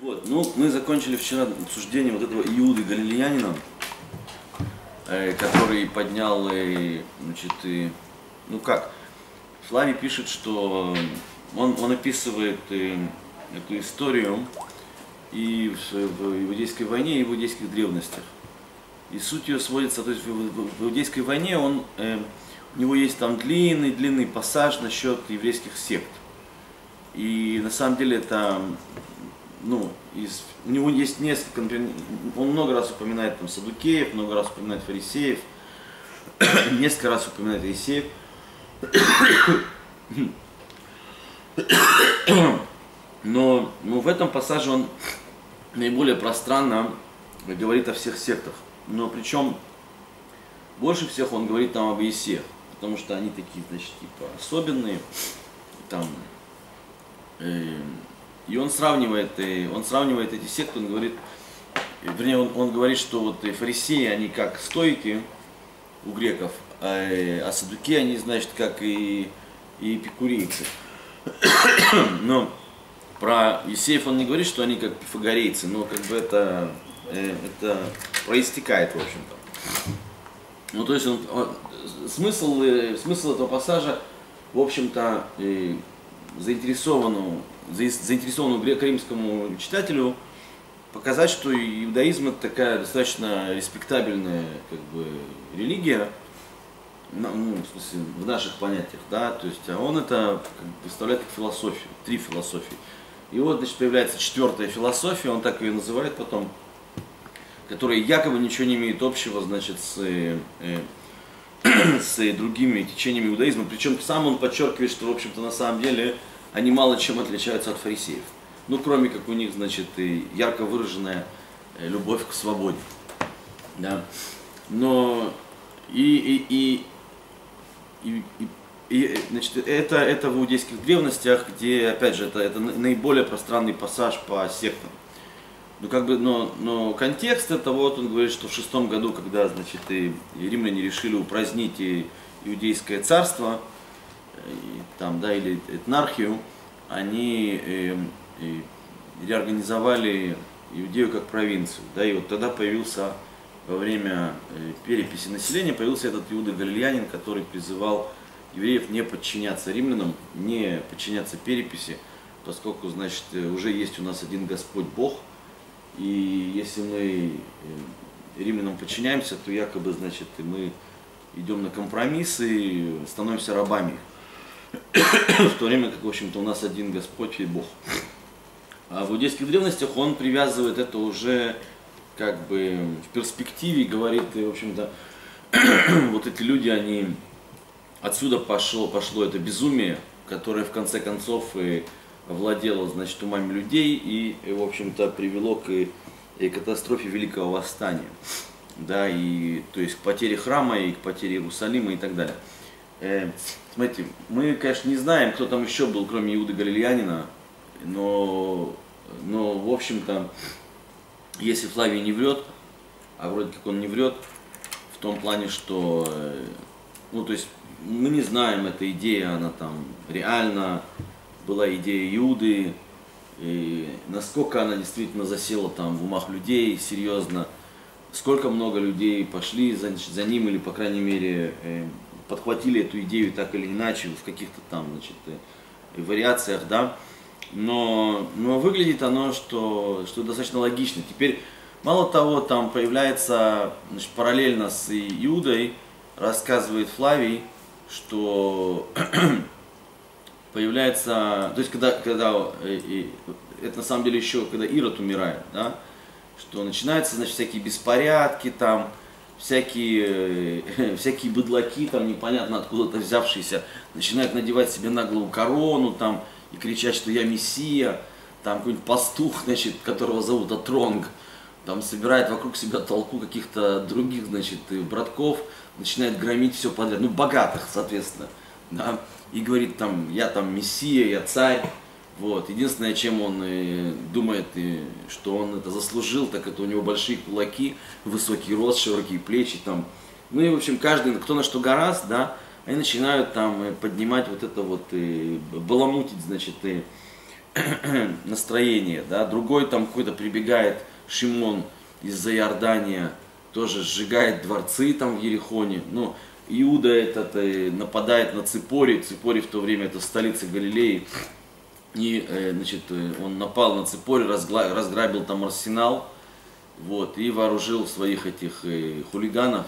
Вот, ну, мы закончили вчера обсуждение вот этого Иуды Галилеянина, э, который поднял, э, значит, и, ну как, Флавий пишет, что он, он описывает э, эту историю и в, в иудейской войне, и в иудейских древностях. И суть ее сводится, то есть в, в, в иудейской войне он, э, у него есть там длинный-длинный пассаж насчет еврейских сект. И на самом деле это ну, из, у него есть несколько, например, он много раз упоминает там Садукеев, много раз упоминает фарисеев, несколько раз упоминает Иисеев. Но, но в этом пассаже он наиболее пространно говорит о всех сектах. Но причем больше всех он говорит там об Иисеях, потому что они такие, значит, типа особенные, там, э, и он сравнивает, э, он сравнивает эти секты, он говорит, вернее, он, он говорит, что вот фарисеи, они как стойки у греков, а, а садуки, они, значит, как и, и эпикурейцы. Но про Есеев он не говорит, что они как пифагорейцы, но как бы это, э, это проистекает, в общем-то. Ну, то есть он, смысл, э, смысл этого пассажа, в общем-то, заинтересованному заинтересованному греко-римскому читателю показать, что иудаизм это такая достаточно респектабельная как бы, религия, ну, в, смысле, в наших понятиях, да, то есть, а он это как бы, представляет как философию, три философии. И вот, значит, появляется четвертая философия, он так ее называет потом, которая якобы ничего не имеет общего, значит, с, э, с другими течениями иудаизма. Причем сам он подчеркивает, что, в общем-то, на самом деле они мало чем отличаются от фарисеев. Ну, кроме как у них, значит, и ярко выраженная э, любовь к свободе. Да. Но и, и, и, и, и, значит, это, это в иудейских древностях, где, опять же, это, это наиболее пространный пассаж по сектам. Ну, как бы, но, но контекст это вот он говорит, что в шестом году, когда, значит, и римляне решили упразднить и иудейское царство, там, да, или этнархию, они э, э, реорганизовали Иудею как провинцию. Да, и вот тогда появился во время э, переписи населения появился этот Иуда Галилеянин, который призывал евреев не подчиняться римлянам, не подчиняться переписи, поскольку, значит, э, уже есть у нас один Господь Бог, и если мы э, римлянам подчиняемся, то якобы, значит, мы идем на компромиссы и становимся рабами. В то время как, в общем-то, у нас один Господь и Бог. А в иудейских древностях он привязывает это уже как бы в перспективе, говорит, и, в общем-то, вот эти люди, они, отсюда пошло, пошло это безумие, которое в конце концов и владело, значит, умами людей и, и в общем-то, привело к и, и катастрофе Великого Восстания. Да, и, то есть к потере храма и к потере Иерусалима и так далее. Смотрите, мы, конечно, не знаем, кто там еще был, кроме Иуды Галилеянина, но, но в общем-то, если Флавий не врет, а вроде как он не врет, в том плане, что, э, ну, то есть, мы не знаем, эта идея, она там реально была идея Иуды, и насколько она действительно засела там в умах людей серьезно, сколько много людей пошли за, за ним, или, по крайней мере, э, подхватили эту идею так или иначе в каких-то там значит, э, вариациях, да, но, но выглядит оно, что, что достаточно логично. Теперь, мало того, там появляется значит, параллельно с Иудой, рассказывает Флавий, что появляется, то есть когда, когда э, это на самом деле еще, когда Ирод умирает, да, что начинаются, значит, всякие беспорядки там, всякие, э, всякие быдлаки, там непонятно откуда-то взявшиеся, начинают надевать себе на голову корону там и кричать, что я мессия, там какой-нибудь пастух, значит, которого зовут Атронг, там собирает вокруг себя толку каких-то других, значит, братков, начинает громить все подряд, ну, богатых, соответственно, да, и говорит там, я там мессия, я царь, вот. Единственное, чем он э, думает, э, что он это заслужил, так это у него большие кулаки, высокий рост, широкие плечи. Там. Ну и, в общем, каждый, кто на что гораст, да, они начинают там поднимать вот это вот, э, баламутить, значит, э, настроение, да, другой там какой-то прибегает Шимон из-за Иордания, тоже сжигает дворцы там в Ерехоне, ну, Иуда этот нападает на Ципори, Ципори в то время это столица Галилеи, и, э, значит, э, он напал на разгла- разграбил там арсенал, вот, и вооружил своих этих э, хулиганов,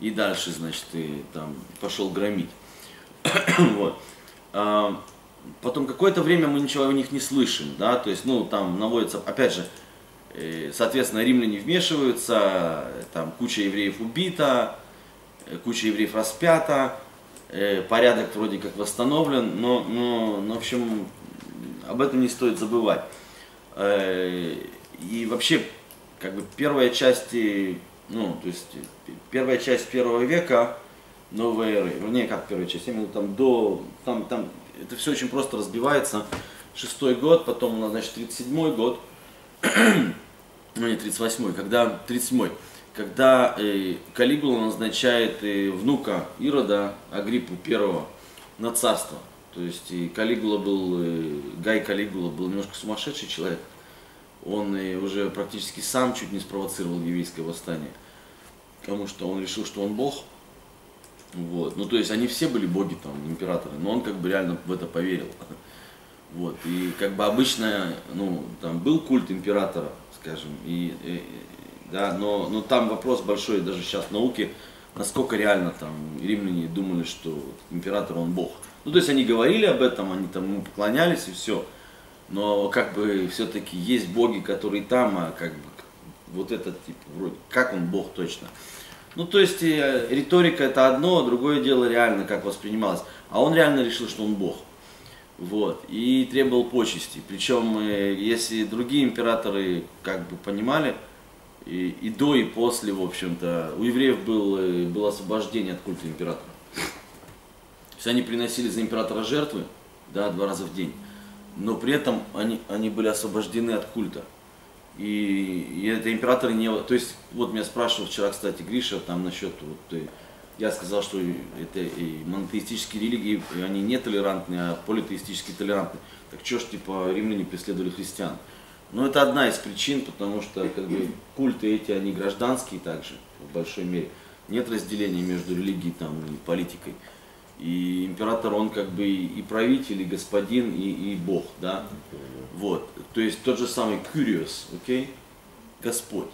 и дальше, значит, и, там пошел громить. вот. А, потом какое-то время мы ничего о них не слышим, да, то есть, ну, там наводится, опять же, соответственно, римляне вмешиваются, там куча евреев убита, куча евреев распята, порядок вроде как восстановлен, но, но, но в общем, об этом не стоит забывать. Э, И вообще, как бы первая часть, ну, то есть первая часть первого века новой эры, вернее, как первая часть, именно там до, там, там, это все очень просто разбивается. Шестой год, потом у нас, значит, 37 год, ну не 38 когда, 37 когда э, Калигула назначает э, внука Ирода, Агриппу первого, на царство. То есть и Калигула был, э, Гай Калигула был немножко сумасшедший человек. Он э, уже практически сам чуть не спровоцировал еврейское восстание. Потому что он решил, что он бог. Вот. Ну, то есть они все были боги, там, императоры, но он как бы реально в это поверил. Вот. И как бы обычно, ну, там был культ императора, скажем, и, и да, но, но там вопрос большой даже сейчас в науке, насколько реально там римляне думали, что император он бог. Ну, то есть они говорили об этом, они там ему поклонялись и все. Но как бы все-таки есть боги, которые там, а как бы вот этот тип, вроде, как он бог точно. Ну, то есть э, риторика это одно, другое дело реально, как воспринималось. А он реально решил, что он бог. Вот, и требовал почести. Причем, э, если другие императоры как бы понимали, и, и до, и после, в общем-то, у евреев был, э, было освобождение от культа императора. Есть они приносили за императора жертвы, да, два раза в день, но при этом они, они были освобождены от культа. И, и это императоры не... То есть, вот меня спрашивал вчера, кстати, Гриша, там насчет, вот, э, я сказал, что это и монотеистические религии, и они не толерантны, а политеистически толерантны. Так что ж, типа, римляне преследовали христиан? Ну, это одна из причин, потому что, как бы, культы эти, они гражданские также, в большой мере. Нет разделения между религией там, и политикой. И император, он как бы и правитель, и господин, и, и бог, да. Вот. То есть тот же самый Кюриос, окей, Господь.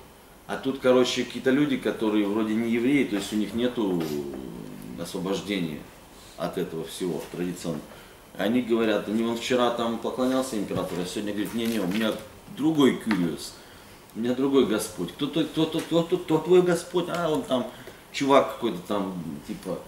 А тут, короче, какие-то люди, которые вроде не евреи, то есть у них нету освобождения от этого всего традиционно. Они говорят, они он вчера там поклонялся императору, а сегодня говорит, не-не, у меня другой Кюриос, у меня другой Господь. Кто, кто, кто, кто, кто, кто, кто твой Господь? А, он там чувак какой-то там, типа,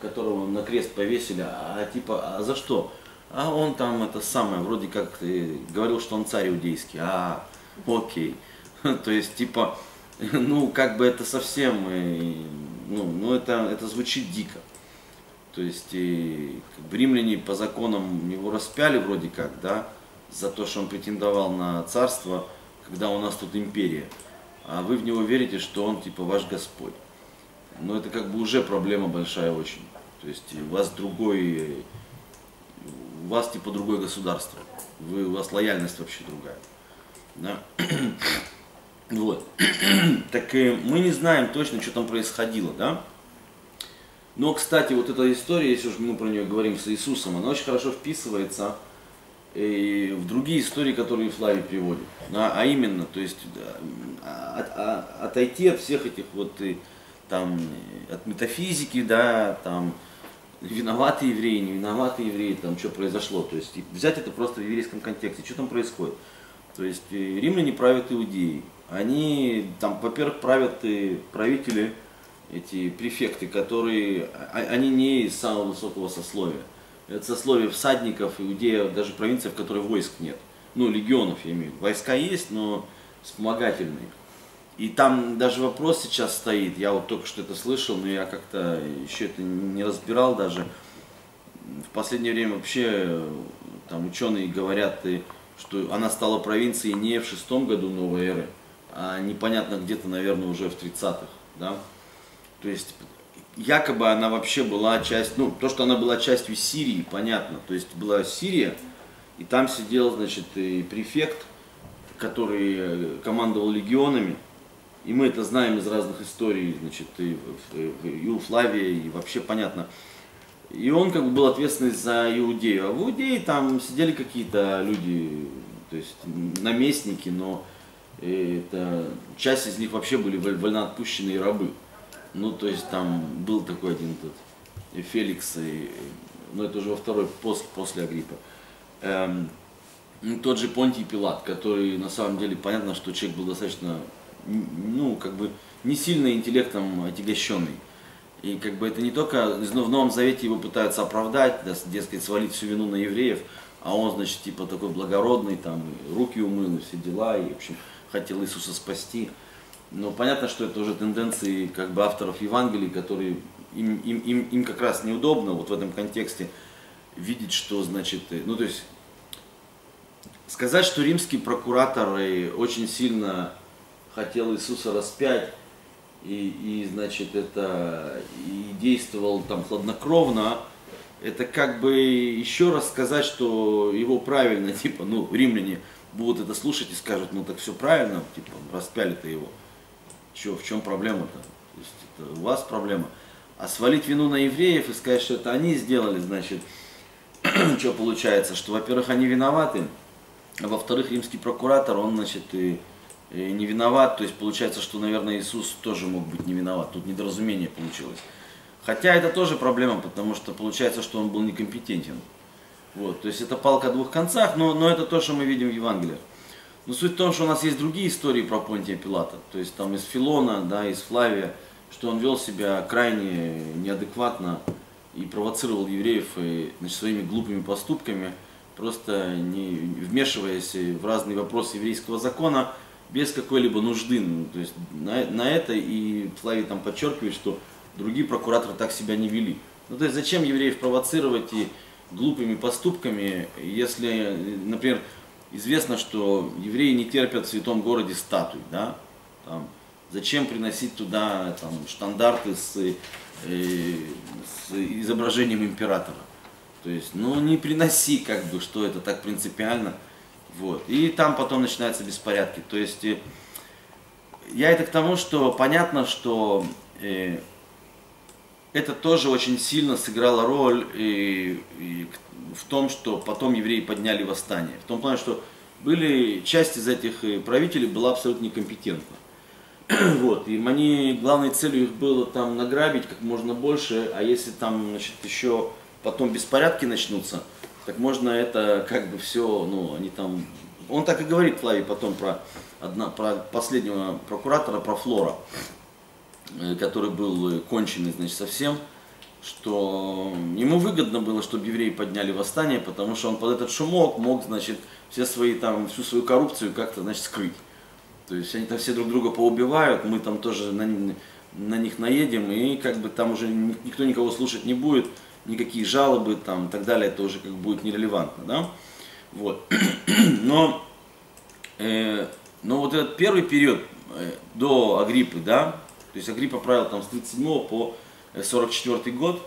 которого на крест повесили, а типа, а за что? А он там это самое, вроде как ты говорил, что он царь иудейский. А, окей. То есть, типа, ну, как бы это совсем, ну, ну это, это звучит дико. То есть, и, как бы римляне по законам его распяли вроде как, да, за то, что он претендовал на царство, когда у нас тут империя. А вы в него верите, что он, типа, ваш Господь. Но это как бы уже проблема большая очень. То есть, у вас другой у вас типа другое государство. Вы, у вас лояльность вообще другая. Да? Вот. Так мы не знаем точно, что там происходило, да? Но, кстати, вот эта история, если уж мы про нее говорим с Иисусом, она очень хорошо вписывается и в другие истории, которые Флавий приводит. Да? А именно, то есть от, от, отойти от всех этих вот и, там, от метафизики, да, там, виноваты евреи, не виноваты евреи, там что произошло. То есть взять это просто в еврейском контексте, что там происходит. То есть э, римляне правят иудеи. Они там, во-первых, правят и правители, эти префекты, которые, а, они не из самого высокого сословия. Это сословие всадников, иудея, даже провинция, в которой войск нет. Ну, легионов, я имею в виду. Войска есть, но вспомогательные. И там даже вопрос сейчас стоит, я вот только что это слышал, но я как-то еще это не разбирал даже. В последнее время вообще там ученые говорят, что она стала провинцией не в шестом году новой эры, а непонятно где-то, наверное, уже в 30-х. Да? То есть якобы она вообще была часть, ну, то, что она была частью Сирии, понятно. То есть была Сирия, И там сидел, значит, и префект, который э, командовал легионами. И мы это знаем из разных историй, значит, и, и у Флавия, и вообще понятно. И он как бы был ответственный за Иудею. А в Иудее там сидели какие-то люди, то есть наместники, но это, часть из них вообще были вольноотпущенные рабы. Ну, то есть там был такой один тот и Феликс, и, ну это уже во второй, после, после Агриппа. Эм, тот же Понтий Пилат, который на самом деле понятно, что человек был достаточно, ну, как бы не сильно интеллектом отягощенный. И как бы это не только, в Новом Завете его пытаются оправдать, да, дескать, свалить всю вину на евреев, а он, значит, типа такой благородный, там, руки умыл, все дела, и, в общем, хотел Иисуса спасти. Но понятно, что это уже тенденции как бы авторов Евангелий, которые им, им, им, им как раз неудобно вот в этом контексте видеть, что значит, э, ну то есть сказать, что римский прокуратор очень сильно хотел Иисуса распять и, и значит это и действовал там хладнокровно, это как бы еще раз сказать, что его правильно, типа, ну, римляне будут это слушать и скажут, ну так все правильно, типа, распяли-то его. Че, в чем проблема-то? То есть это у вас проблема. А свалить вину на евреев и сказать, что это они сделали, значит, что получается, что, во-первых, они виноваты, а во-вторых, римский прокуратор, он, значит, и, не виноват, то есть получается, что, наверное, Иисус тоже мог быть не виноват, тут недоразумение получилось. Хотя это тоже проблема, потому что получается, что он был некомпетентен. Вот, то есть это палка о двух концах, но, но это то, что мы видим в Евангелиях. Но суть в том, что у нас есть другие истории про Понтия Пилата, то есть там из Филона, да, из Флавия, что он вел себя крайне неадекватно и провоцировал евреев и, значит, своими глупыми поступками, просто не вмешиваясь в разные вопросы еврейского закона без какой-либо нужды. Ну, то есть на, на это и Флавий там подчеркивает, что другие прокураторы так себя не вели. Ну то есть зачем евреев провоцировать и глупыми поступками, если, например, известно, что евреи не терпят в святом городе статуй, да, там, Зачем приносить туда там, штандарты с, э, с изображением императора? То есть, ну не приноси, как бы, что это так принципиально. Вот. И там потом начинаются беспорядки. То есть, э, я это к тому, что понятно, что э, это тоже очень сильно сыграло роль и, и в том, что потом евреи подняли восстание. В том плане, что были часть из этих э, правителей была абсолютно некомпетентна. Вот, и они, главной целью их было там награбить как можно больше, а если там, значит, еще потом беспорядки начнутся, так можно это как бы все, ну, они там... Он так и говорит, Флавий, потом про, одна, про последнего прокуратора, про Флора, э, который был конченый, значит, совсем, что ему выгодно было, чтобы евреи подняли восстание, потому что он под этот шумок мог, значит, все свои там, всю свою коррупцию как-то, значит, скрыть. То есть они там все друг друга поубивают, мы там тоже на, на них наедем, и как бы там уже никто никого слушать не будет, никакие жалобы там и так далее, это уже как будет нерелевантно, да. Вот. Но, э, но вот этот первый период э, до Агриппы, да, то есть Агриппа правил там с 37 по 44 э, год,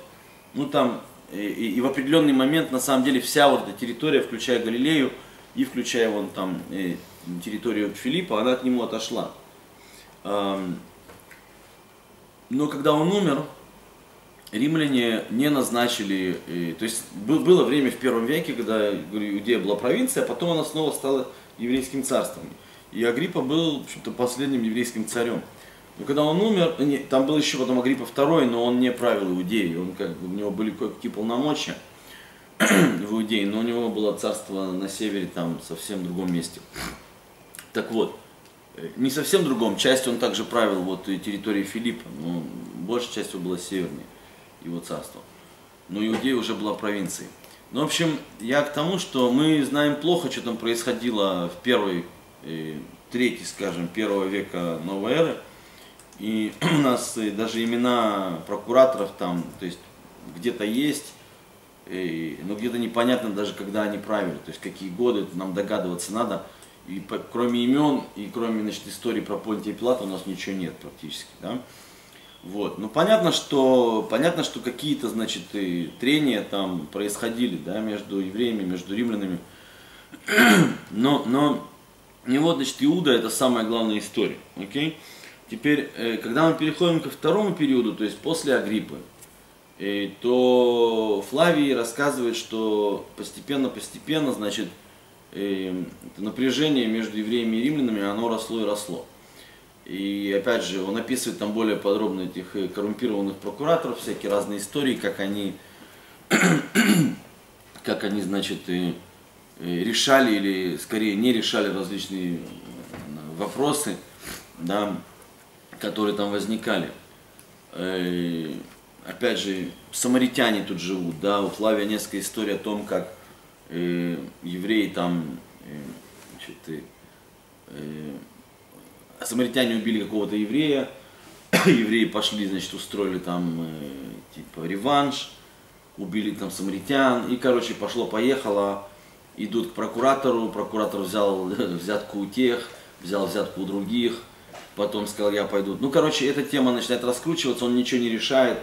ну там и, и в определенный момент на самом деле вся вот эта территория, включая Галилею и включая вон там э, территорию Филиппа, она к нему отошла. Но когда он умер, римляне не назначили, то есть было время в первом веке, когда Иудея была провинция, а потом она снова стала еврейским царством. И Агриппа был, в общем-то, последним еврейским царем. Но когда он умер, не, там был еще потом Агриппа II, но он не правил Иудеей, он как бы, у него были кое-какие полномочия в Иудее, но у него было царство на севере, там, совсем другом месте. Так вот, э, не совсем другом, часть он также правил вот территории Филиппа, но большая часть его была северной, его царства. Но Иудея уже была провинцией. Ну, в общем, я к тому, что мы знаем плохо, что там происходило в первой, э, третьей, скажем, первого века новой эры. И у нас э, даже имена прокураторов там, то есть где-то есть, но где-то непонятно даже, когда они правили, то есть какие годы, нам догадываться надо и по, кроме имен и кроме значит, истории про Понтия Пилата у нас ничего нет практически. Да? Вот. Ну понятно, что понятно, что какие-то значит и трения там происходили, да, между евреями, между римлянами. Но, но не вот, значит, Иуда это самая главная история. Окей? Теперь, э, когда мы переходим ко второму периоду, то есть после Агриппы, э, то Флавий рассказывает, что постепенно-постепенно, значит, э, напряжение между евреями и римлянами, оно росло и росло. И опять же, он описывает там более подробно этих коррумпированных прокураторов, всякие разные истории, как они, как они, значит, и решали или скорее не решали различные вопросы, да, которые там возникали. Э, опять же, самаритяне тут живут, да, у Флавия несколько историй о том, как э, евреи там, э, значит, э, самаритяне убили какого-то еврея, евреи пошли, значит, устроили там, э, типа, реванш, убили там самаритян, и, короче, пошло-поехало, идут к прокуратору, прокуратор взял взятку у тех, взял взятку у других, потом сказал, я пойду. Ну, короче, эта тема начинает раскручиваться, он ничего не решает,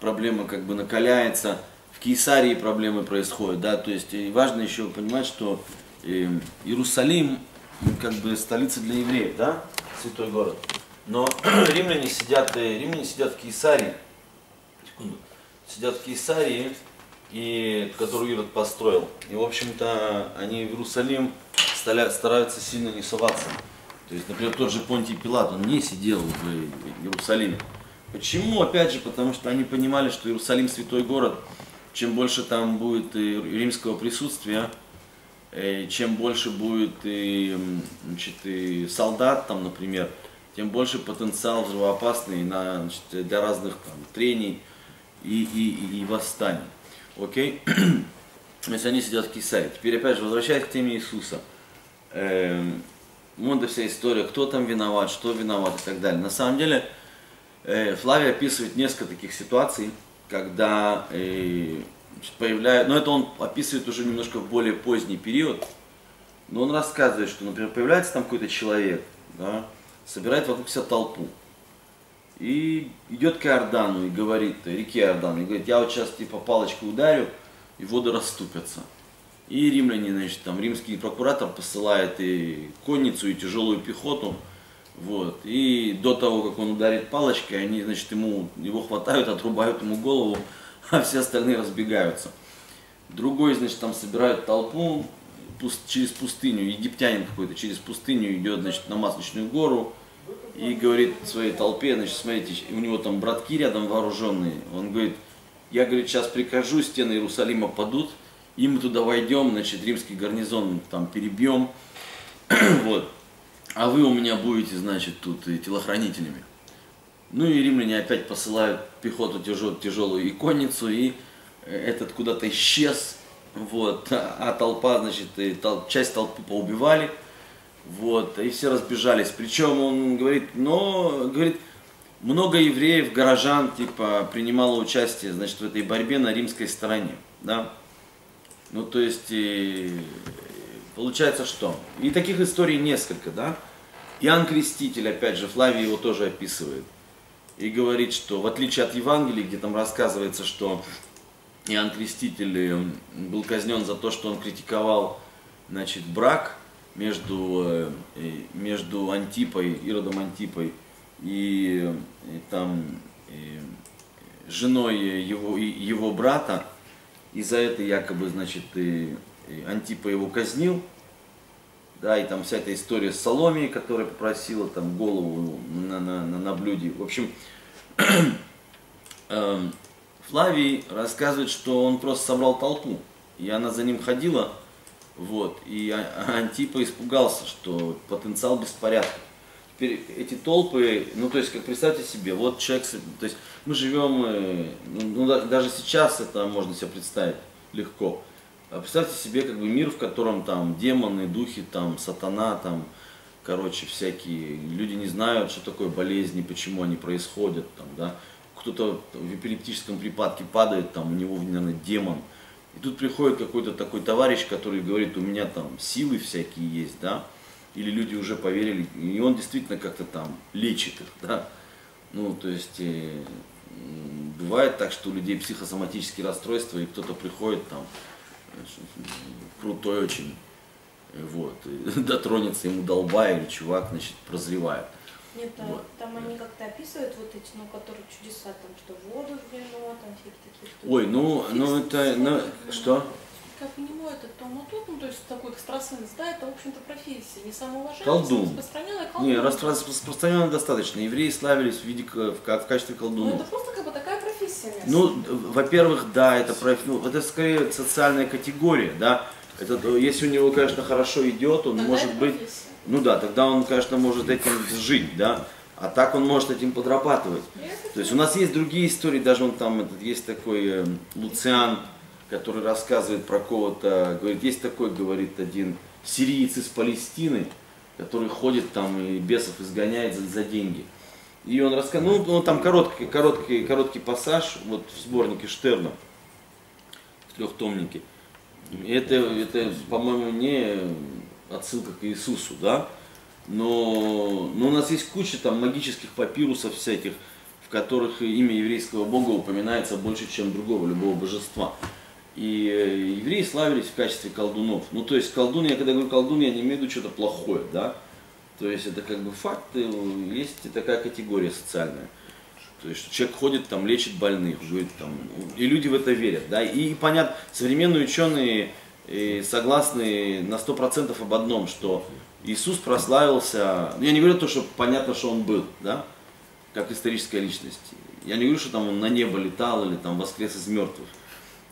проблема как бы накаляется. В Кейсарии проблемы происходят, да, то есть важно еще понимать, что э, Иерусалим как бы столица для евреев, да, святой город. Но римляне сидят, э, римляне сидят в Кейсарии, сидят в Кейсарии, и, которую Ирод построил. И, в общем-то, они в Иерусалим стараются сильно не соваться. То есть, например, тот же Понтий Пилат, он не сидел в Иерусалиме. Почему? Опять же, потому что они понимали, что Иерусалим святой город. Чем больше там будет римского присутствия, э, чем больше будет и, значит, и солдат там, например, тем больше потенциал взрывоопасный на, значит, для разных там, трений и, и, и восстаний. Окей? Есть они сидят в Кисаре. Теперь опять же, возвращаясь к теме Иисуса. Эм, вот вся история, кто там виноват, что виноват и так далее. На самом деле, э, Флавий описывает несколько таких ситуаций, когда э, появляется, но это он описывает уже немножко в более поздний период, но он рассказывает, что, например, появляется там какой-то человек, да, собирает вокруг себя толпу, и идет к Иордану и говорит, реке Иордан, и говорит, я вот сейчас типа палочкой ударю, и воды расступятся. И римляне, значит, там римский прокуратор посылает и конницу, и тяжелую пехоту. Вот. И до того, как он ударит палочкой, они, значит, ему, его хватают, отрубают ему голову, а все остальные разбегаются. Другой, значит, там собирают толпу пуст, через пустыню, египтянин какой-то через пустыню идет, значит, на Масличную гору и говорит своей толпе, значит, смотрите, у него там братки рядом вооруженные, он говорит, я, говорит, сейчас прикажу, стены Иерусалима падут, и мы туда войдем, значит, римский гарнизон там перебьем, вот. А вы у меня будете, значит, тут телохранителями. Ну и римляне опять посылают пехоту тяжел, тяжелую и конницу, и этот куда-то исчез, вот, а толпа, значит, и тол, часть толпы поубивали, вот, и все разбежались. Причем он говорит, но, говорит, много евреев, горожан, типа, принимало участие, значит, в этой борьбе на римской стороне, да. Ну, то есть, и, получается что? И таких историй несколько, да. Иоанн Креститель, опять же, Флавий его тоже описывает. И говорит, что в отличие от Евангелия, где там рассказывается, что Иоанн Креститель э, был казнен за то, что он критиковал значит, брак между, э, между Антипой, Иродом Антипой и, и там и женой его, его брата, и за это якобы, значит, и, и Антипа его казнил, да, и там вся эта история с Соломией, которая попросила там голову на, на, на, на блюде. В общем, Флавий рассказывает, что он просто собрал толпу, и она за ним ходила, вот, и а, Антипа испугался, что потенциал беспорядка теперь эти толпы, ну то есть, как представьте себе, вот человек, то есть мы живем, э, ну, ну даже сейчас это можно себе представить легко. А представьте себе как бы мир, в котором там демоны, духи, там сатана, там, короче, всякие люди не знают, что такое болезни, почему они происходят, там, да. Кто-то в эпилептическом припадке падает, там у него, наверное, демон. И тут приходит какой-то такой товарищ, который говорит, у меня там силы всякие есть, да или люди уже поверили, и он действительно как-то там лечит их, да. Ну, то есть э, бывает так, что у людей психосоматические расстройства, и кто-то приходит там, крутой очень, вот, дотронется ему долба или чувак, значит, прозревает. Нет, а Вот. там они как-то описывают вот эти, ну, которые чудеса, там, что воду в вино, там всякие такие штуки. Ой, ну, ну это, ну, что? Как я понимаю, это Том вот тут, ну, то есть такой экстрасенс, да, это, в общем-то, профессия, не самоуважение, Колдун. распространенная колдун. Не, рас- распространенно достаточно. Евреи славились в виде, в, в качестве Ну, колдунов. это просто как бы такая профессия. Ну, во-первых, да, это, проф- ну, это скорее социальная категория, да. Это, то, если у него, конечно, хорошо идет, он Тогда может быть, профессия. ну да, тогда он, конечно, может этим жить, да. А так он может этим подрабатывать. Это То есть у нас есть другие истории, даже он там этот, есть такой э, Луциан, который рассказывает про кого-то, говорит, есть такой, говорит, один сириец из Палестины, который ходит там и бесов изгоняет за, за деньги. И он рассказывает, ну, ну, там короткий, короткий, короткий пассаж, вот в сборнике Штерна, в трехтомнике. Это, это, по-моему, не отсылка к Иисусу, да? Но, но у нас есть куча там магических папирусов всяких, в которых имя еврейского бога упоминается больше, чем другого любого божества. И э, евреи славились в качестве колдунов. Ну, то есть колдун, я когда говорю колдун, я не имею в виду что-то плохое, да? То есть это как бы факт, э, есть такая категория социальная. То есть человек ходит, там, лечит больных, говорит, там, и люди в это верят, да? И понятно, современные ученые э, согласны на 100% об одном, что Иисус прославился, ну, я не говорю то, что понятно, что он был, да, как историческая личность. Я не говорю, что там он на небо летал или там воскрес из мертвых.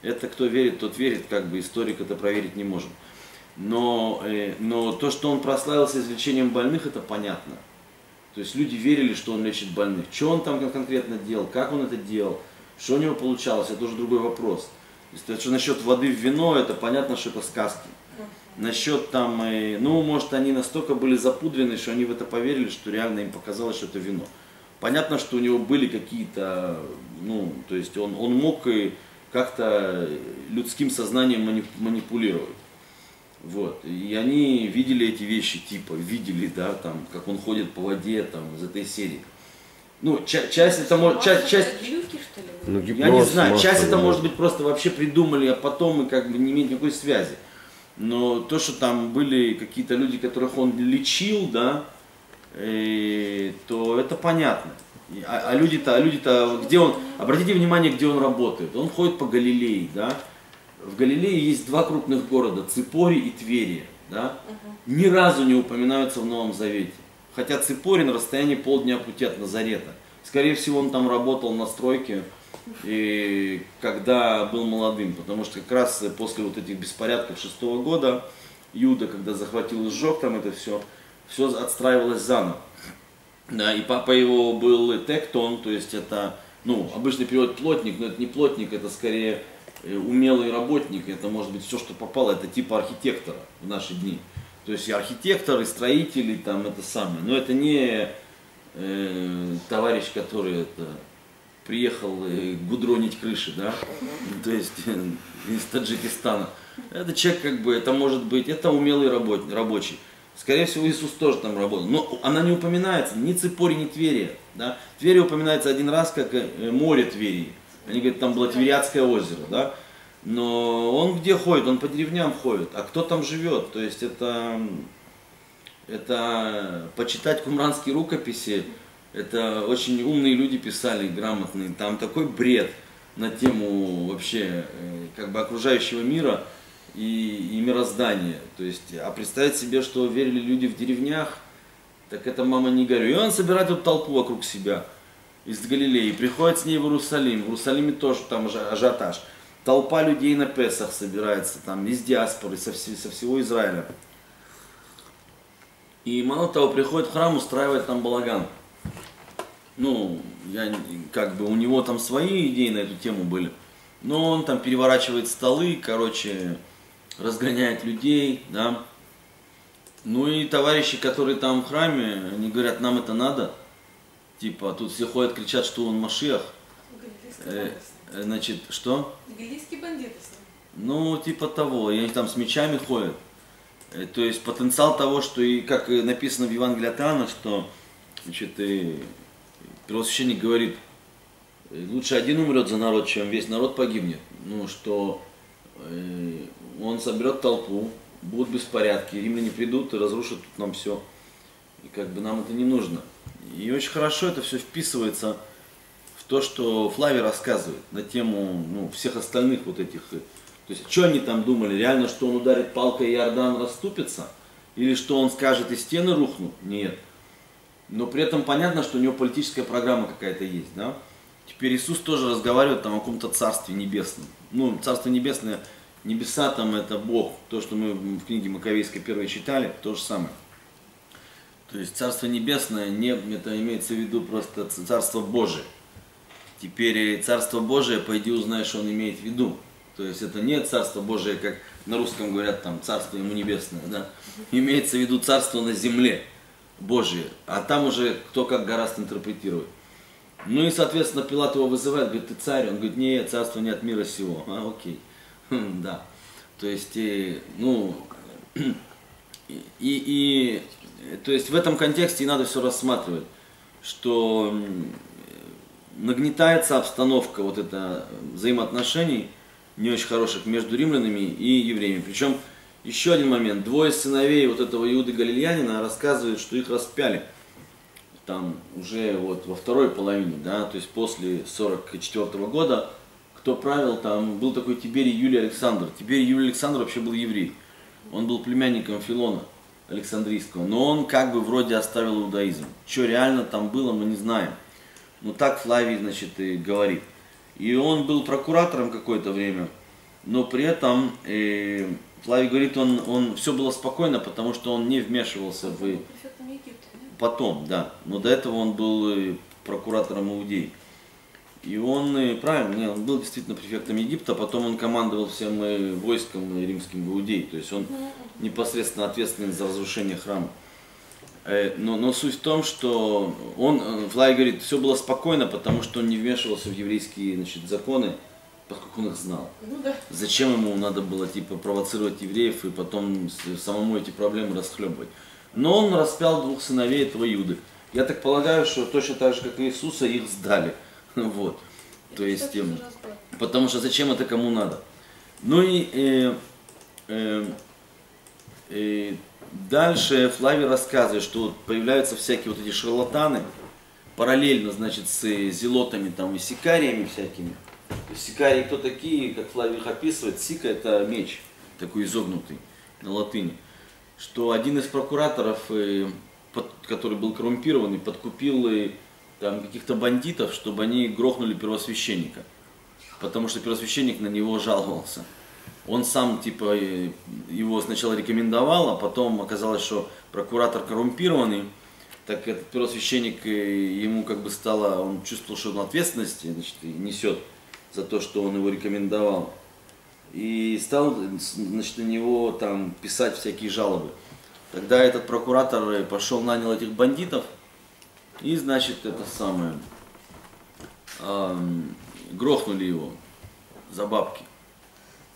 Это кто верит, тот верит, как бы историк это проверить не может. Но, э, но то, что он прославился излечением больных, это понятно. То есть люди верили, что он лечит больных. Что он там кон- конкретно делал, как он это делал, что у него получалось, это уже другой вопрос. То есть, что насчет воды в вино, это понятно, что это сказки. Насчет там, ну, может, они настолько были запудрены, что они в это поверили, что реально им показалось, что это вино. Понятно, что у него были какие-то, ну, то есть он, он мог и как-то людским сознанием мани- манипулировать. Вот. И они видели эти вещи, типа, видели, да, там, как он ходит по воде, там, из этой серии. Ну, ча- часть это может, часть, часть, Глюки, что ли? Ну, я не гипноз, знаю, может, часть это может быть просто вообще придумали, а потом и как бы не имеет никакой связи. Но то, что там были какие-то люди, которых он лечил, да, э, то это понятно. И- А, а люди-то, а люди-то, где он, обратите внимание, где он работает. Он ходит по Галилее, да. В Галилее есть два крупных города, Ципори и Тверия, да. Ни разу не упоминаются в Новом Завете. Хотя Ципори на расстоянии полдня пути от Назарета. Скорее всего, он там работал на стройке, и когда был молодым, потому что как раз после вот этих беспорядков шестого года Юда, когда захватил и сжег там это все, все отстраивалось заново. Да, и папа его был тектон, то есть это, ну, обычный перевод плотник, но это не плотник, это скорее умелый работник, это может быть все, что попало, это типа архитектора в наши дни. То есть и архитектор, и строитель, и там это самое. Но это не э, товарищ, который это, приехал э, гудронить крыши, да, то есть э, из Таджикистана. Это человек как бы, это может быть, это умелый работ- рабочий. Скорее всего, Иисус тоже там работал. Но она не упоминается, ни Ципори, ни Тверия. Да? Тверия упоминается один раз, как э, море Тверии. Они говорят, там было Твериадское озеро. Да? Но он где ходит? Он по деревням ходит. А кто там живет? То есть это, это почитать кумранские рукописи, это очень умные люди писали, грамотные. Там такой бред на тему вообще э, как бы окружающего мира и, и мироздания. То есть, а представить себе, что верили люди в деревнях, так это мама не горю. И он собирает эту толпу вокруг себя из Галилеи, приходит с ней в Иерусалим. В Иерусалиме тоже там ажи- ажиотаж. Толпа людей на Песах собирается, там из диаспоры, со, все- со всего Израиля. И мало того, приходит в храм, устраивает там балаган. Ну, я, как бы у него там свои идеи на эту тему были. Но он там переворачивает столы, короче, разгоняет людей, да. Ну и товарищи, которые там в храме, они говорят, нам это надо. Типа, тут все ходят, кричат, что он. Галилейские Э, э, значит, что? Галилейские бандиты. Ну, типа того, и они там с мечами ходят. Э, То есть потенциал того, что и как написано в Евангелии от Иоанна, что значит, и первосвященник говорит, э, лучше один умрет за народ, чем весь народ погибнет. Ну, что э, он соберет толпу, будут беспорядки, римляне придут и разрушат тут нам все. И как бы нам это не нужно. И очень хорошо это все вписывается в то, что Флавий рассказывает на тему ну, всех остальных вот этих. э, То есть, что они там думали? Реально, что он ударит палкой и Иордан расступится? Или что он скажет и стены рухнут? Нет. Но при этом понятно, что у него политическая программа какая-то есть, да? Теперь Иисус тоже разговаривает там о каком-то царстве небесном. Ну, царство небесное, небеса там это Бог. То, что мы в книге Маковейской первой читали, то же самое. То есть Царство Небесное, не, это имеется в виду просто Царство Божие. Теперь Царство Божие, пойди узнай, что он имеет в виду. То есть это не Царство Божие, как на русском говорят, там, Царство ему небесное, да. Имеется в виду Царство на земле Божие. А там уже кто как гораздо интерпретирует. Ну и, соответственно, Пилат его вызывает, говорит, ты царь? Он говорит, нет, царство не от мира сего. А, окей. Хм, Да. То есть, э, ну, и, и, то есть в этом контексте и надо все рассматривать, что нагнетается обстановка вот это взаимоотношений не очень хороших между римлянами и евреями. Причем еще один момент. Двое сыновей вот этого Иуды Галилеянина рассказывают, что их распяли там уже вот во второй половине, да, то есть после 44 года, кто правил там, был такой Тиберий Юлий Александр. Тиберий Юлий Александр вообще был еврей. Он был племянником Филона Александрийского, но он как бы вроде оставил иудаизм. Что реально там было, мы не знаем. Но так Флавий, значит, и говорит. И он был прокуратором какое-то время, но при этом э, Флавий говорит, он, он все было спокойно, потому что он не вмешивался в потом, да. Но до этого он был э, прокуратором Иудеи. И он, э, правильно, не, он был действительно префектом Египта, потом он командовал всем э, войском э, римским в Иудее. То есть он непосредственно ответственен за разрушение храма. Но, но суть в том, что он, Флай говорит, все было спокойно, потому что он не вмешивался в еврейские значит, законы, поскольку он их знал. Ну да. Зачем ему надо было типа провоцировать евреев и потом самому эти проблемы расхлебывать? Но он распял двух сыновей этого Иуды. Я так полагаю, что точно так же, как и Иисуса, их сдали. Вот. То есть, эм, потому что зачем это кому надо? Ну и э, э, э, дальше Флавий рассказывает, что появляются всякие вот эти шарлатаны, параллельно, значит, с зелотами там и сикариями всякими. Сикарии кто такие, как Флавий их описывает, сика это меч, такой изогнутый на латыни. Что один из прокураторов, э, под- который был коррумпированный, подкупил э, там каких-то бандитов, чтобы они грохнули первосвященника. Потому что первосвященник на него жаловался. Он сам типа его сначала рекомендовал, а потом оказалось, что прокуратор коррумпированный, так этот первосвященник э, ему как бы стало, он чувствовал, что он ответственность значит, несет за то, что он его рекомендовал. И стал значит, на него там писать всякие жалобы. Тогда этот прокуратор э, пошел, нанял этих бандитов, и, значит, это самое, ам, грохнули его за бабки.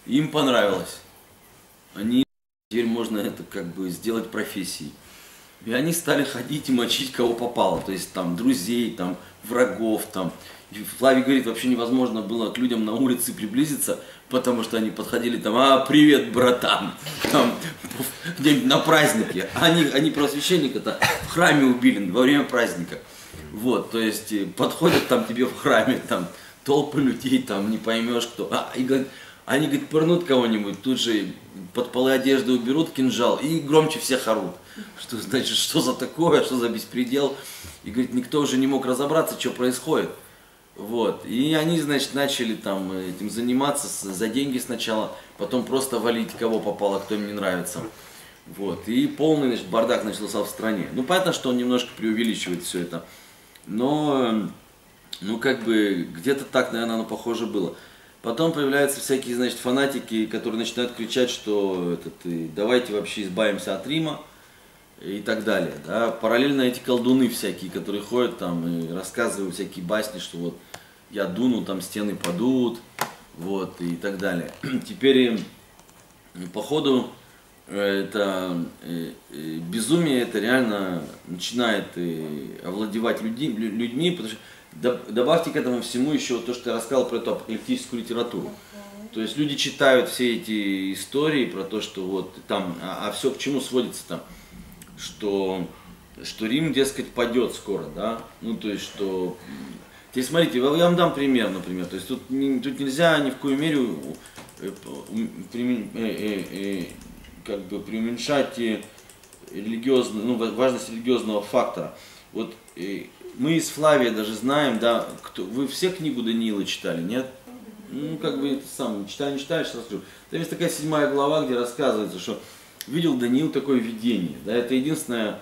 Им понравилось. Они теперь можно это как бы сделать профессией. И они стали ходить и мочить кого попало. То есть там друзей, там врагов, там. И Флавий говорит, вообще невозможно было к людям на улице приблизиться, потому что они подходили там, а, привет, братан, там, где-нибудь на празднике. Они, они просвященника-то в храме убили во время праздника. Вот, то есть э, подходят там тебе в храме, там толпы людей, там не поймешь кто. А, и говорит, они, говорит, пырнут кого-нибудь, тут же под полы одежды уберут кинжал и громче всех орут. Что значит, что за такое, что за беспредел? И говорит, никто уже не мог разобраться, что происходит. Вот. И они, значит, начали там этим заниматься за деньги сначала, потом просто валить кого попало, кто им не нравится. Вот. И полный, значит, бардак начался в стране. Ну, понятно, что он немножко преувеличивает все это. Но, э, ну, как бы, где-то так, наверное, оно похоже было. Потом появляются всякие, значит, фанатики, которые начинают кричать, что этот, и давайте вообще избавимся от Рима и так далее. Да. Параллельно эти колдуны всякие, которые ходят там и рассказывают всякие басни, что вот я дуну, там стены падут, вот, и так далее. Теперь, э, по ходу, э, это э, безумие, это реально начинает овладевать люди- лю- людьми, потому что доб- добавьте к этому всему еще то, что я рассказал про эту апокалиптическую литературу. То есть люди читают все эти истории про то, что вот там, а, а все к чему сводится там, что, что Рим, дескать, падет скоро, да, ну то есть что Теперь смотрите, я вам дам пример, например. То есть тут, тут нельзя ни в коей мере э, э, э, как бы преуменьшать религиозно, ну, важность религиозного фактора. Вот мы из Флавия даже знаем, да, кто, вы все книгу Даниила читали, нет? Ну, как бы сам, читаю, не читаешь, расскажу. Там есть такая седьмая глава, где рассказывается, что видел Даниил такое видение. Да, это единственная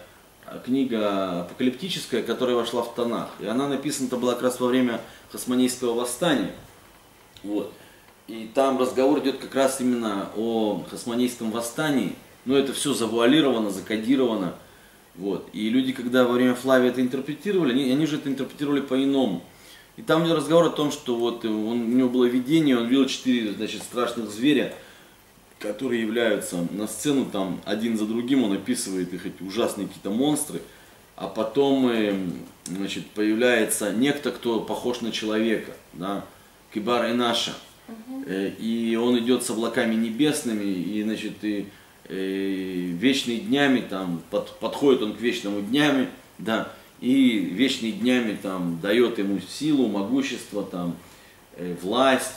книга апокалиптическая, которая вошла в тонах. И она написана-то была как раз во время Хасманейского восстания. Вот. И там разговор идет как раз именно о Хасманейском восстании. Но это все завуалировано, закодировано. Вот. И люди, когда во время Флавия это интерпретировали, они, они же это интерпретировали по-иному. И там идет разговор о том, что вот он, у него было видение, он видел четыре значит, страшных зверя, которые являются на сцену там один за другим, он описывает их эти ужасные какие-то монстры, а потом э, значит, появляется некто, кто похож на человека, да, Кибар и наша. Э, и он идет с облаками небесными, и, значит, и, и э, вечными днями, там, под, подходит он к вечному днями, да, и вечными днями там дает ему силу, могущество, там, власть,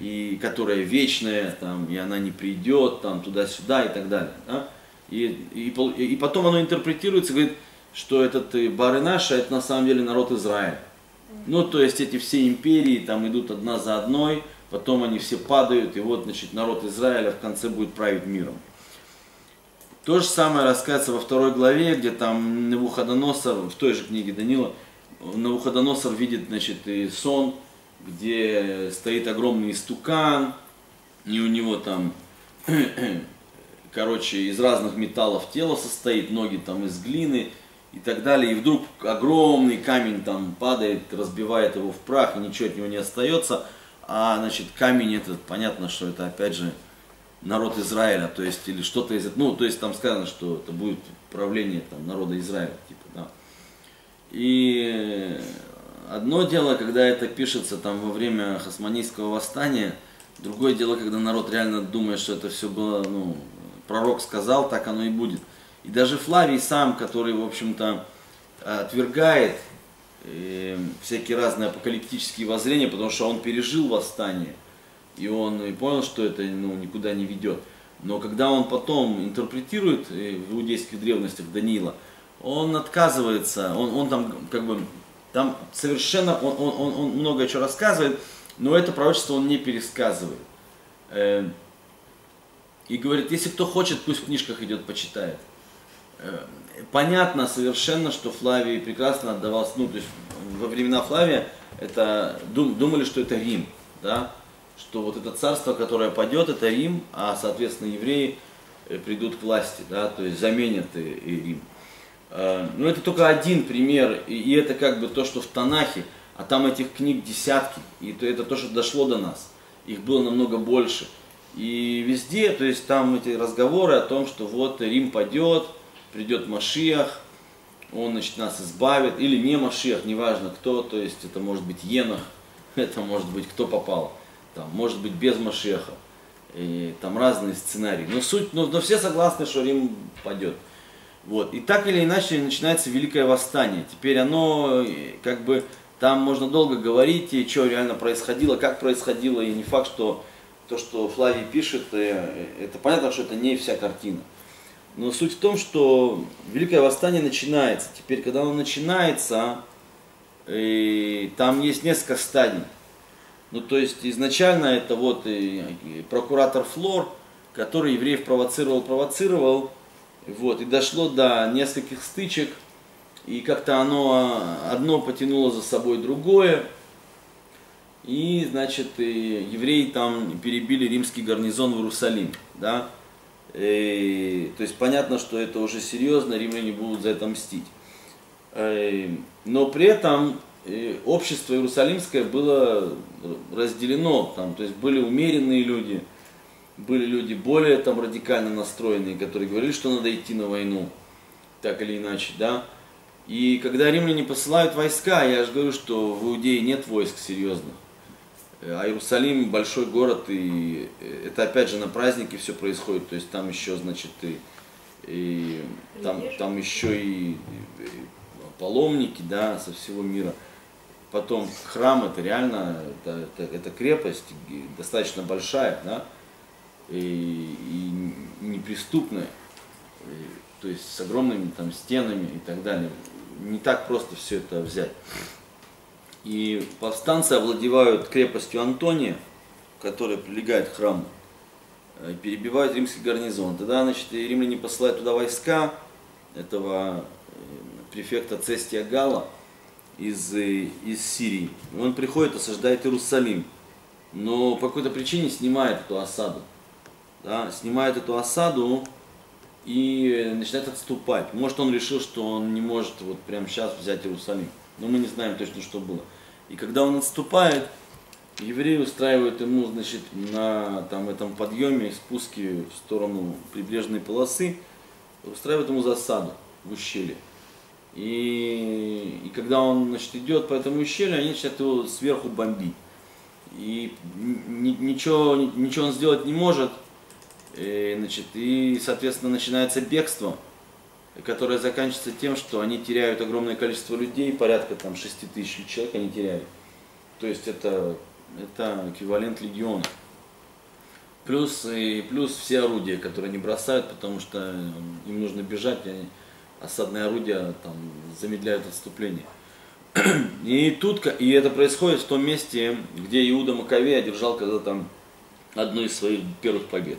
и которая вечная, там, и она не придет, там, туда-сюда и так далее. Да? И, и, и потом оно интерпретируется, говорит, что этот э, Бары Наша, это на самом деле народ Израиля. Ну, то есть эти все империи там идут одна за одной, потом они все падают, и вот, значит, народ Израиля в конце будет править миром. То же самое рассказывается во второй главе, где там Навуходоносор, в той же книге Данила, Навуходоносор видит, значит, и сон, где стоит огромный истукан, и у него там, короче, из разных металлов тело состоит, ноги там из глины и так далее. И вдруг огромный камень там падает, разбивает его в прах, и ничего от него не остается. А, значит, камень этот, понятно, что это опять же народ Израиля, то есть, или что-то из этого, ну, то есть там сказано, что это будет правление там народа Израиля, типа, да. И Одно дело, когда это пишется там во время Хасманийского восстания, другое дело, когда народ реально думает, что это все было, ну, пророк сказал, так оно и будет. И даже Флавий сам, который, в общем-то, отвергает э, всякие разные апокалиптические воззрения, потому что он пережил восстание, и он и понял, что это ну, никуда не ведет. Но когда он потом интерпретирует э, в иудейских древностях Даниила, он отказывается, он, он там как бы там совершенно, он, он, он, он много чего рассказывает, но это пророчество он не пересказывает. Э, и говорит, если кто хочет, пусть в книжках идет, почитает. Э, понятно совершенно, что Флавий прекрасно отдавался, ну, то есть во времена Флавия это, дум, думали, что это Рим, да, что вот это царство, которое падет, это Рим, а, соответственно, евреи э, придут к власти, да, то есть заменят и Рим. Э, ну, это только один пример, и это как бы то, что в Танахе, а там этих книг десятки, и это то, что дошло до нас. Их было намного больше. И везде, то есть там эти разговоры о том, что вот Рим падет, придет Машиах, он, значит, нас избавит, или не Машиах, неважно кто, то есть это может быть Енах, это может быть кто попал, там, может быть без Машиаха, и там разные сценарии. Но суть, но, но все согласны, что Рим падет. Вот. И так или иначе начинается Великое Восстание. Теперь оно э, как бы там можно долго говорить, и что реально происходило, как происходило, и не факт, что то, что Флавий пишет, э, это понятно, что это не вся картина. Но суть в том, что Великое Восстание начинается. Теперь, когда оно начинается, и э, там есть несколько стадий. Ну, то есть, изначально это вот и прокуратор Флор, который евреев провоцировал, провоцировал, вот, и дошло до нескольких стычек, и как-то оно одно потянуло за собой другое. И, значит, и евреи там перебили римский гарнизон в Иерусалим. Да? И, то есть понятно, что это уже серьезно, римляне будут за это мстить. И, но при этом общество иерусалимское было разделено, там, то есть были умеренные люди – были люди более там радикально настроенные, которые говорили, что надо идти на войну, так или иначе, да. И когда римляне посылают войска, я же говорю, что в Иудее нет войск серьезных. А Иерусалим большой город, и это опять же на празднике все происходит, то есть там еще, значит, и, и там, там еще и, и паломники, да, со всего мира. Потом храм это реально, это, это, это крепость достаточно большая, да, и, и неприступная, и, то есть с огромными там стенами и так далее. Не так просто все это взять. И повстанцы овладевают крепостью Антония, которая прилегает к храму, э, перебивают римский гарнизон. Тогда, значит, римляне посылают туда войска этого э, префекта Цестия Гала из, э, из Сирии. И он приходит, осаждает Иерусалим, но по какой-то причине снимает эту осаду. Да, снимает эту осаду и начинает отступать. Может, он решил, что он не может вот прямо сейчас взять Иерусалим. Но мы не знаем точно, что было. И когда он отступает, евреи устраивают ему, значит, на там, этом подъеме, спуске в сторону прибрежной полосы, устраивают ему засаду в ущелье. И, и когда он значит, идет по этому ущелью, они начинают его сверху бомбить. И ничего, ничего он сделать не может. И, значит, и, соответственно, начинается бегство которая заканчивается тем, что они теряют огромное количество людей, порядка там 6 тысяч человек они теряют. То есть это, это эквивалент легиона. Плюс, и плюс все орудия, которые они бросают, потому что им нужно бежать, и осадные орудия там, замедляют отступление. И тут, и это происходит в том месте, где Иуда Маковей одержал когда там одну из своих первых побед.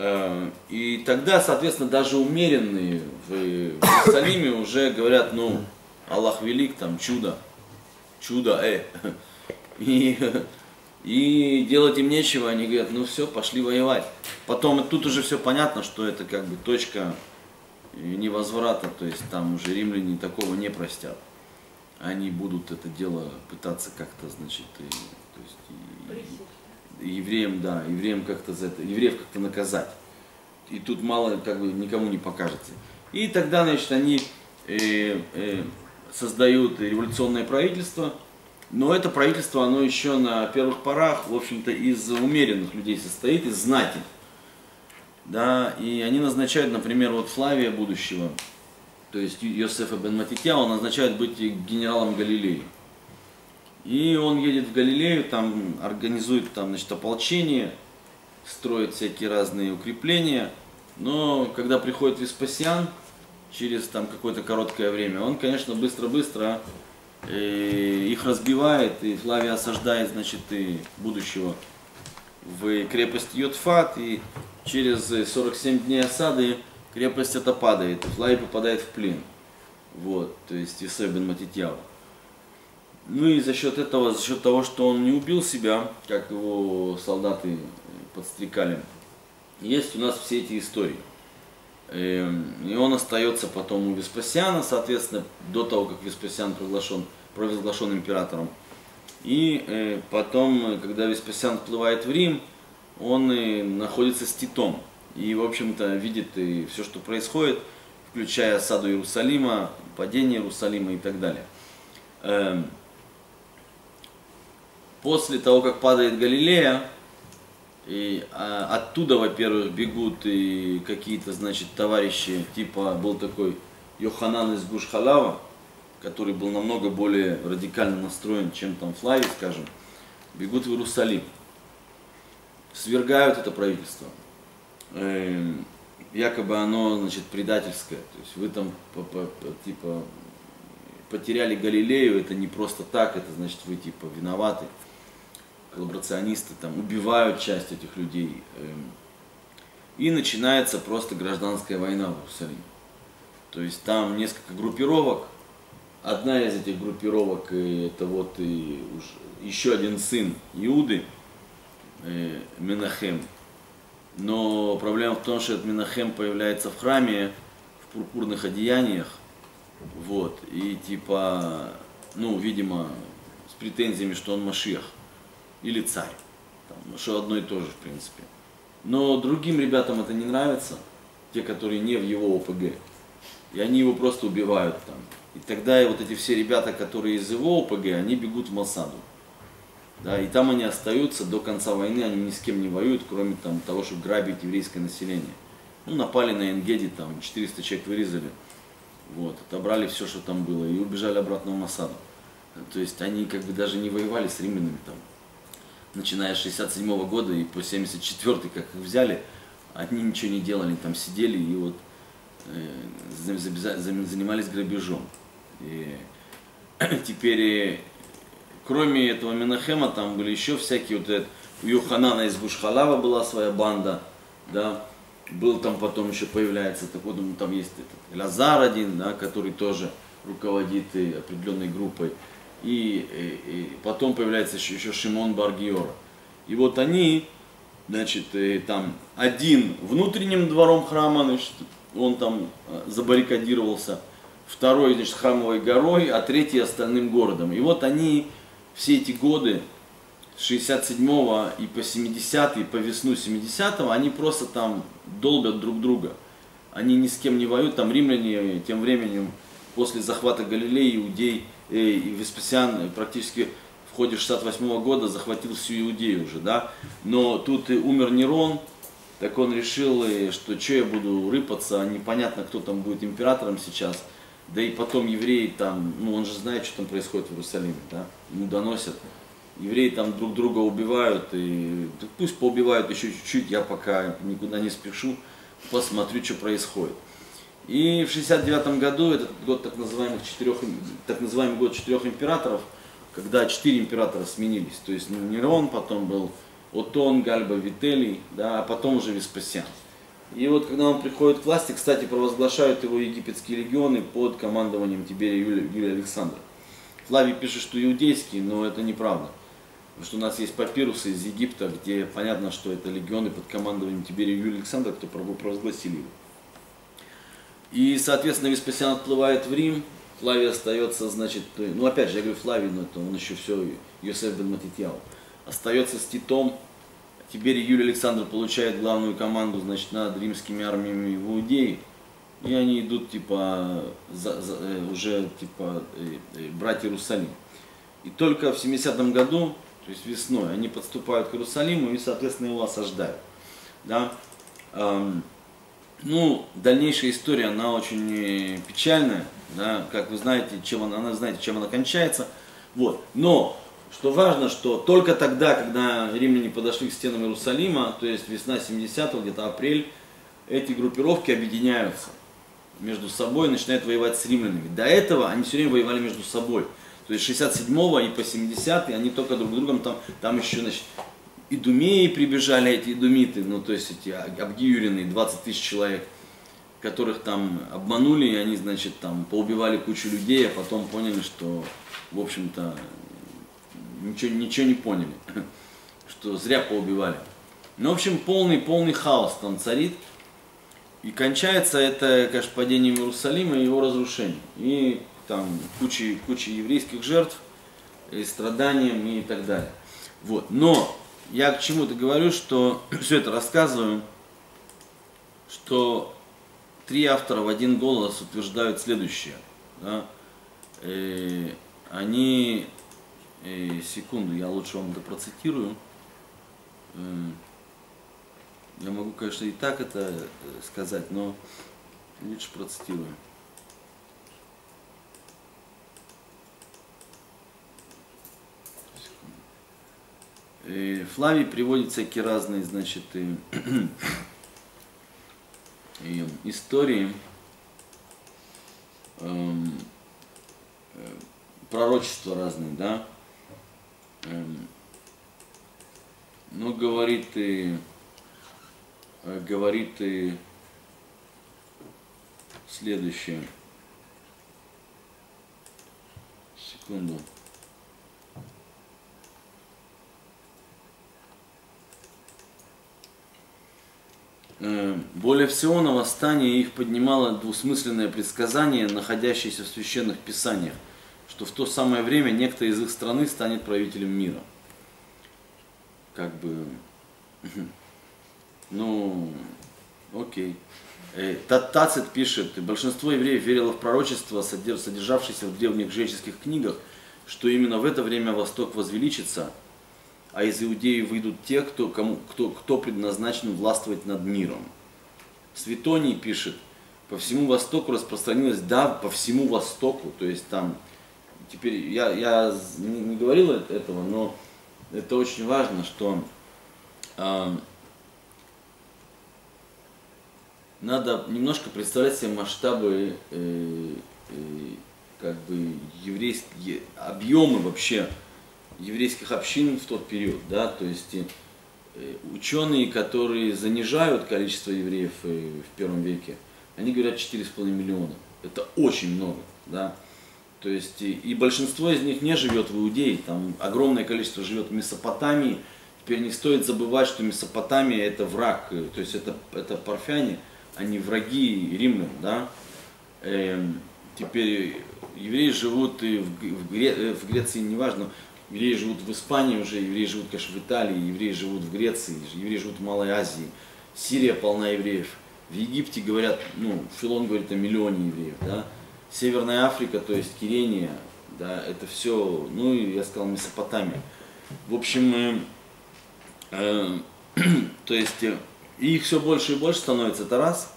Э, и тогда, соответственно, даже умеренные в Иерусалиме уже говорят, ну, Аллах велик, там чудо, чудо, э. И, и делать им нечего, они говорят, ну все, пошли воевать. Потом тут уже все понятно, что это как бы точка невозврата, то есть там уже римляне такого не простят. Они будут это дело пытаться как-то, значит, и, то есть, и, евреям, да, евреям как-то за это, евреев как-то наказать. И тут мало как бы никому не покажется. И тогда, значит, они э, э, создают революционное правительство, но это правительство, оно еще на первых порах, в общем-то, из умеренных людей состоит, из знати. Да, и они назначают, например, вот Флавия будущего, то есть Йосефа бен Матитя, он назначает быть генералом Галилеи. И он едет в Галилею, там организует там, значит, ополчение, строит всякие разные укрепления. Но когда приходит Веспасиан, через там какое-то короткое время, он, конечно, быстро-быстро э, их разбивает, и Флавия осаждает, значит, и будущего в крепость Йотфат, и через 47 дней осады крепость эта падает, и Флавий попадает в плен. Вот, то есть Исой бен Матитьяу. Ну и за счет этого, за счет того, что он не убил себя, как его солдаты подстрекали, есть у нас все эти истории. Эм, и он остается потом у Веспасиана, соответственно, до того, как Веспасиан провозглашен, провозглашен императором. И э, потом, когда Веспасиан вплывает в Рим, он э, находится с Титом. И, в общем-то, видит и все, что происходит, включая осаду Иерусалима, падение Иерусалима и так далее. После того, как падает Галилея, и а, оттуда, во-первых, бегут и какие-то, значит, товарищи, типа был такой Йоханан из Гушхалава, который был намного более радикально настроен, чем там Флавий, скажем, бегут в Иерусалим, свергают это правительство. Э, якобы оно, значит, предательское. То есть вы там, типа, потеряли Галилею, это не просто так, это значит вы, типа, виноваты коллаборационисты там убивают часть этих людей. Эм, и начинается просто гражданская война в Иерусалиме. То есть там несколько группировок. Одна из этих группировок это вот и уж еще один сын Иуды, э, Менахем. Но проблема в том, что этот Менахем появляется в храме в пурпурных одеяниях. Вот. И типа, ну, видимо, с претензиями, что он Машиах или царь. Там, что одно и то же, в принципе. Но другим ребятам это не нравится, те, которые не в его ОПГ. И они его просто убивают там. И тогда и вот эти все ребята, которые из его ОПГ, они бегут в Масаду. Да, и там они остаются до конца войны, они ни с кем не воюют, кроме там, того, чтобы грабить еврейское население. Ну, напали на Энгеди, там 400 человек вырезали, вот, отобрали все, что там было, и убежали обратно в Масаду. То есть они как бы даже не воевали с римлянами там. Начиная с 67 года и по 74 как их взяли, они ничего не делали, там сидели и вот э, занимались грабежом. И теперь, э, кроме этого Минахема, там были еще всякие, вот этот, у Юханана из Гушхалава была своя банда, да, был там потом еще появляется, так вот, там есть этот Лазар один, да, который тоже руководит определенной группой. И, и, и потом появляется еще, еще Шимон Баргиора. И вот они, значит, и там один внутренним двором храма, значит, он там э, забаррикадировался, второй, значит, храмовой горой, а третий остальным городом. И вот они все эти годы, 67 и по 70 и по весну 70 они просто там долбят друг друга. Они ни с кем не воюют, там римляне тем временем после захвата Галилеи, Иудей э, и Веспасиан практически в ходе 68 года захватил всю Иудею уже, да. Но тут и умер Нерон, так он решил, э, что что я буду рыпаться, непонятно, кто там будет императором сейчас. Да и потом евреи там, ну он же знает, что там происходит в Иерусалиме, да, ему доносят. Евреи там друг друга убивают, и пусть поубивают еще чуть-чуть, я пока никуда не спешу, посмотрю, что происходит. И в 69 году, этот год так называемых четырех, так называемый год четырех императоров, когда четыре императора сменились, то есть Нерон, потом был Отон, Гальба, Вителий, да, а потом уже Веспасиан. И вот когда он приходит к власти, кстати, провозглашают его египетские легионы под командованием Тиберия Юлия, Юлия Александра. Флавий пишет, что иудейские, но это неправда. Потому что у нас есть папирусы из Египта, где понятно, что это легионы под командованием Тиберия Юлия Александра, кто провозгласили его. И, соответственно, Веспасиан отплывает в Рим, Флавий остается, значит, ну опять же, я говорю Флавий, но это он еще все, Йосеф бен Матитьяу. Остается с Титом, Тиберий Юлий Александр получает главную команду, значит, над римскими армиями в Иудее. И они идут, типа, за, за, э, уже, типа, э, э, брать Иерусалим. И только в 70-м году, то есть весной, они подступают к Иерусалиму и, соответственно, его осаждают. Да? Эм, ну, дальнейшая история, она очень э, печальная, да, как вы знаете, чем она, она знаете, чем она кончается. Вот. Но, что важно, что только тогда, когда римляне подошли к стенам Иерусалима, то есть весна 70-го, где-то апрель, эти группировки объединяются между собой, начинают воевать с римлянами. До этого они все время воевали между собой. То есть 67-го и по 70-й они только друг другом там, там еще, значит, идумеи прибежали, эти идумиты, ну то есть эти обгиюренные, 20 тысяч человек, которых там обманули, и они, значит, там поубивали кучу людей, а потом поняли, что, в общем-то, ничего, ничего не поняли, что зря поубивали. Ну, в общем, полный, полный хаос там царит. И кончается это, конечно, падением Иерусалима и его разрушением. И там куча, куча еврейских жертв, и страданием и так далее. Вот. Но я к чему-то говорю, что все это рассказываю, что три автора в один голос утверждают следующее. Да? И э, они, и, э, секунду, я лучше вам это процитирую. Э, я могу, конечно, и так это сказать, но лучше процитирую. Флавий приводит всякие разные, значит, и, и истории, эм, э, пророчества разные, да. Эм, ну, говорит и э, говорит и следующее. Секунду. Более всего на восстание их поднимало двусмысленное предсказание, находящееся в священных писаниях, что в то самое время некто из их страны станет правителем мира. Как бы, ну, окей. Э, Тацит пишет, большинство евреев верило в пророчество, содержавшееся в древних греческих книгах, что именно в это время Восток возвеличится, а из Иудеи выйдут те, кто, кому, кто, кто предназначен властвовать над миром. Светоний пишет, по всему Востоку распространилось, да, по всему Востоку, то есть там, теперь я, я не, не говорил этого, но это очень важно, что э, надо немножко представлять себе масштабы, э, э, как бы еврейские объемы вообще еврейских общин в тот период, да, то есть э, ученые, которые занижают количество евреев э, в первом веке, они говорят 4,5 миллиона. Это очень много, да. То есть и, и большинство из них не живет в Иудее, там огромное количество живет в Месопотамии. Теперь не стоит забывать, что Месопотамия это враг, э, то есть это, это парфяне, они враги римлян, да. Эм, теперь евреи живут и в, в, Гре, в Греции, неважно, евреи живут в Испании уже, евреи живут, конечно, в Италии, евреи живут в Греции, евреи живут в Малой Азии, Сирия полна евреев. В Египте говорят, ну, Филон говорит о миллионе евреев, да. Северная Африка, то есть Кирения, да, это все, ну, я сказал, Месопотамия. В общем, э, э, то есть э, их все больше и больше становится, это раз.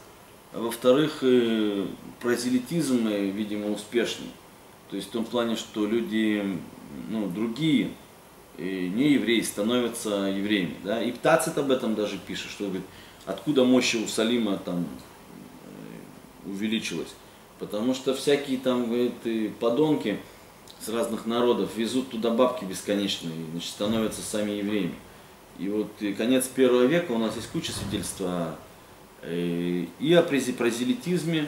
А во-вторых, э, прозелитизм, э, видимо, успешный. То есть в том плане, что люди, ну, другие, э, не евреи, становятся евреями. Да? И Птацит об этом даже пишет, что говорит, откуда мощь Иерусалима там увеличилась. Потому что всякие там, говорит, подонки с разных народов везут туда бабки бесконечные, значит, становятся сами евреями. И вот и конец первого века у нас есть куча свидетельств о, э, и о прозелитизме,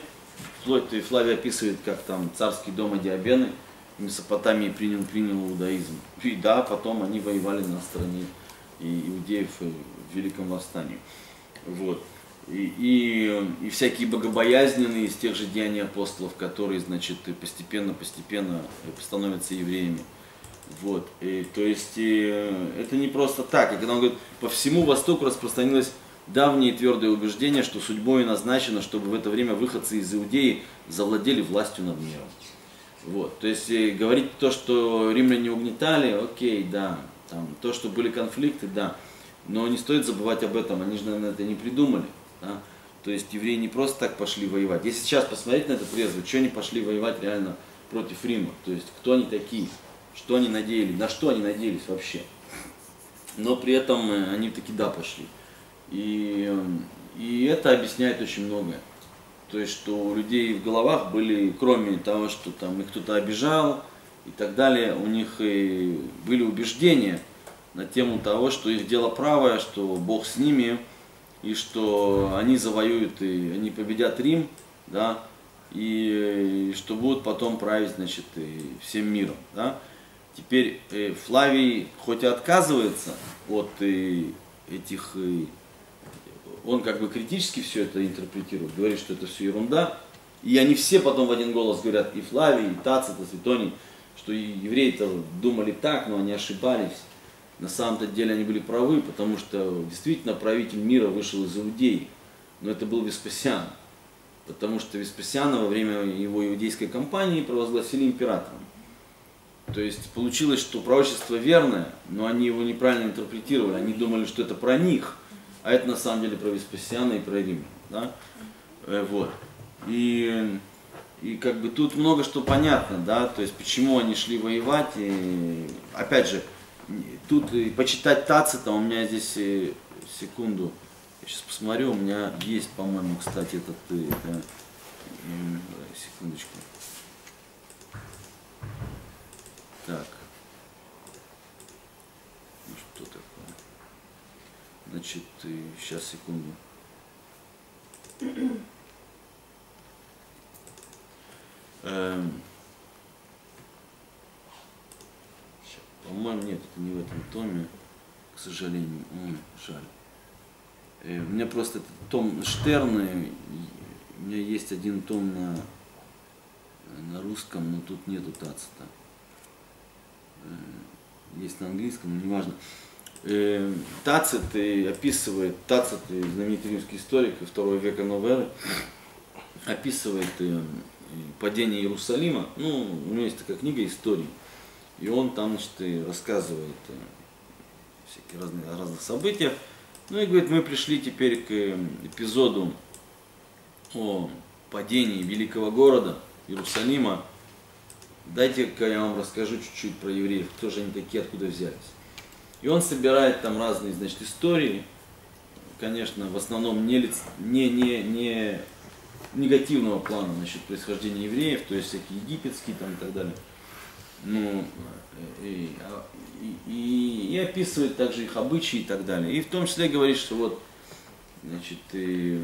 вплоть и Флавий описывает, как там царский дом Диабены в Месопотамии принял, принял иудаизм. И да, потом они воевали на стороне иудеев в Великом Восстании. Вот. И, и, и всякие богобоязненные из тех же деяний апостолов, которые, значит, постепенно-постепенно становятся евреями. Вот. И, то есть и, это не просто так. И когда он говорит, по всему Востоку распространилось давнее твердое убеждение, что судьбой назначено, чтобы в это время выходцы из Иудеи завладели властью над миром. Вот. То есть говорить то, что римляне угнетали, окей, да. Там, то, что были конфликты, да. Но не стоит забывать об этом, они же, наверное, это не придумали. Да? То есть евреи не просто так пошли воевать. Если сейчас посмотреть на это трезво, что они пошли воевать реально против Рима? То есть кто они такие? Что они надеялись? На что они надеялись вообще? Но при этом э, они таки да пошли. И, э, и это объясняет очень многое. То есть, что у людей в головах были, кроме того, что там их кто-то обижал и так далее, у них и были убеждения на тему того, что их дело правое, что Бог с ними, и что они завоюют, и они победят Рим, да, и, и что будут потом править, значит, и всем миром, да. Теперь э, Флавий хоть и отказывается от э, этих, э, он как бы критически все это интерпретирует, говорит, что это все ерунда, и они все потом в один голос говорят, и Флавий, и Тацит, и Светоний, что евреи-то думали так, но они ошибались на самом-то деле они были правы, потому что действительно правитель мира вышел из Иудеи. Но это был Веспасиан. Потому что Веспасиана во время его иудейской кампании провозгласили императором. То есть получилось, что пророчество верное, но они его неправильно интерпретировали. Они думали, что это про них, а это на самом деле про Веспасиана и про Рим. Да? Э, вот. И, и как бы тут много что понятно, да, то есть почему они шли воевать. И, опять же, Тут почитать Тацита, у меня здесь, э, секунду, я сейчас посмотрю, у меня есть, по-моему, кстати, этот, э, это, секундочку. Так. Ну что такое? Значит, сейчас, секунду. Эм, По-моему, нет, это не в этом томе, к сожалению. Ой, жаль. Э, у меня просто этот том Штерна, у меня есть один том на, на русском, но тут нету Тацита. Э, есть на английском, но неважно. Э, Тацит описывает, Тацит, знаменитый римский историк второго века новой описывает падение Иерусалима. Ну, у него есть такая книга истории. И он там, значит, рассказывает, всякие разные, о разных событиях. Ну и говорит, мы пришли теперь к эпизоду о падении великого города Иерусалима. Дайте-ка я вам расскажу чуть-чуть про евреев, кто же они такие, откуда взялись. И он собирает там разные, значит, истории, конечно, в основном не, не, не, не негативного плана насчет происхождения евреев, то есть всякие египетские там и так далее. Ну, и, и, и описывает также их обычаи и так далее. И в том числе говорит, что вот, значит, и,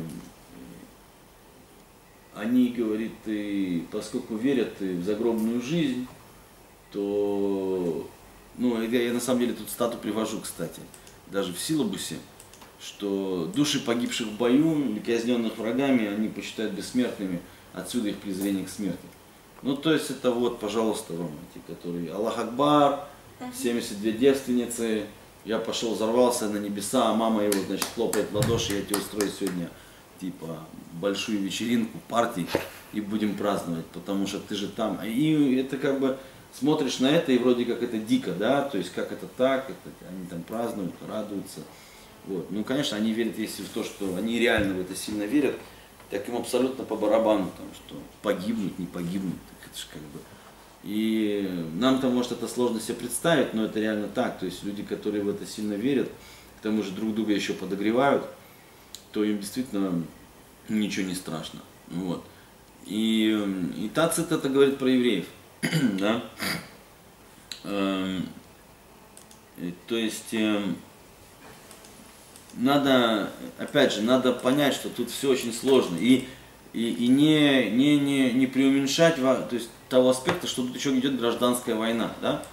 они, говорит, и, поскольку верят в загробную жизнь, то, ну, я, я на самом деле тут стату привожу, кстати, даже в силабусе, что души погибших в бою казненных врагами они посчитают бессмертными, отсюда их презрение к смерти. Ну, то есть это вот, пожалуйста, вам эти, которые Аллах Акбар, 72 девственницы, я пошел, взорвался на небеса, а мама его, значит, хлопает в ладоши, я тебе устрою сегодня, типа, большую вечеринку, партий, и будем праздновать, потому что ты же там. И это как бы, смотришь на это, и вроде как это дико, да, то есть как это так, это, они там празднуют, радуются. Вот. Ну, конечно, они верят, если в то, что они реально в это сильно верят, так им абсолютно по барабану, там, что погибнуть, не погибнуть, так это же как бы... И нам-то, может, это сложно себе представить, но это реально так. То есть люди, которые в это сильно верят, к тому же друг друга еще подогревают, то им действительно ничего не страшно. Вот. И, и Тацит это говорит про евреев. да? Эм, то есть эм, надо, опять же, надо понять, что тут все очень сложно. И, и, и не, не, не, не преуменьшать то есть, того аспекта, что тут еще идет гражданская война. Да?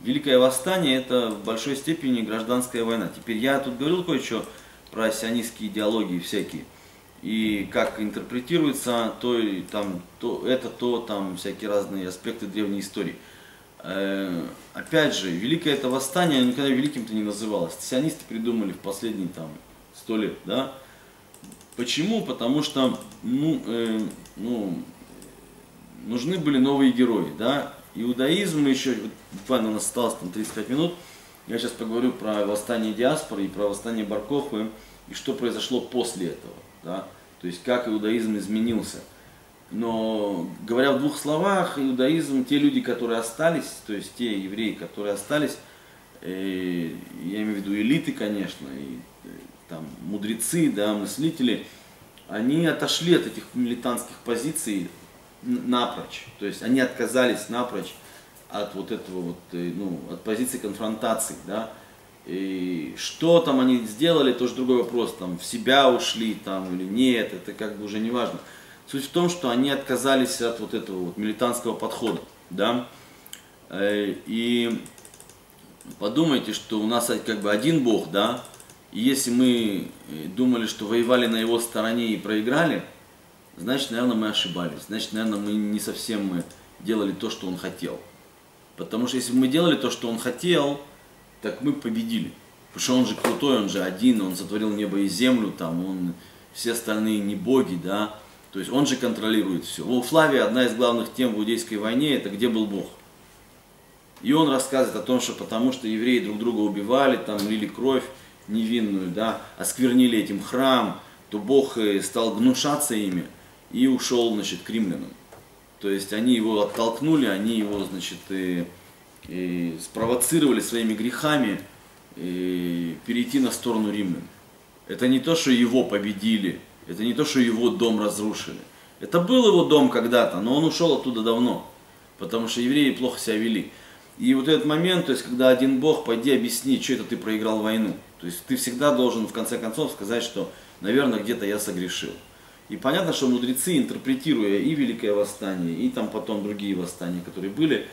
Великое восстание это в большой степени гражданская война. Теперь я тут говорил кое-что про сионистские идеологии всякие. И как интерпретируется то, там, то, это, то, там, всякие разные аспекты древней истории. Э, опять же, великое это восстание никогда великим-то не называлось. Сионисты придумали в последние там сто лет, да. Почему? Потому что, ну, э, ну, нужны были новые герои, да. Иудаизм еще, буквально у нас осталось там 35 минут, я сейчас поговорю про восстание диаспоры и про восстание Баркохвы, и что произошло после этого, да. То есть как иудаизм изменился – но говоря в двух словах, иудаизм, те люди, которые остались, то есть те евреи, которые остались, э, я имею в виду элиты, конечно, и э, там мудрецы, да, мыслители, они отошли от этих милитантских позиций напрочь. То есть они отказались напрочь от вот этого вот, э, ну, от позиции конфронтации, да. И что там они сделали, тоже другой вопрос, там в себя ушли там или нет, это как бы уже не важно. Суть в том, что они отказались от вот этого вот милитантского подхода, да, э, и подумайте, что у нас как бы один Бог, да, и если мы э, думали, что воевали на его стороне и проиграли, значит, наверное, мы ошибались, значит, наверное, мы не совсем мы делали то, что он хотел. Потому что если бы мы делали то, что он хотел, так мы победили. Потому что он же крутой, он же один, он сотворил небо и землю, там, он, все остальные не боги, да, то есть он же контролирует все. У Флавия одна из главных тем в иудейской войне это где был Бог. И он рассказывает о том, что потому что евреи друг друга убивали, там лили кровь невинную, да, осквернили этим храм, то Бог э, стал гнушаться ими и ушел, значит, к римлянам. То есть они его оттолкнули, они его, значит, и, и спровоцировали своими грехами и перейти на сторону римлян. Это не то, что его победили, это не то, что его дом разрушили. Это был его дом когда-то, но он ушел оттуда давно, потому что евреи плохо себя вели. И вот этот момент, то есть когда один Бог, пойди объясни, что это ты проиграл войну. То есть ты всегда должен в конце концов сказать, что, наверное, где-то я согрешил. И понятно, что мудрецы, интерпретируя и Великое Восстание, и там потом другие восстания, которые были,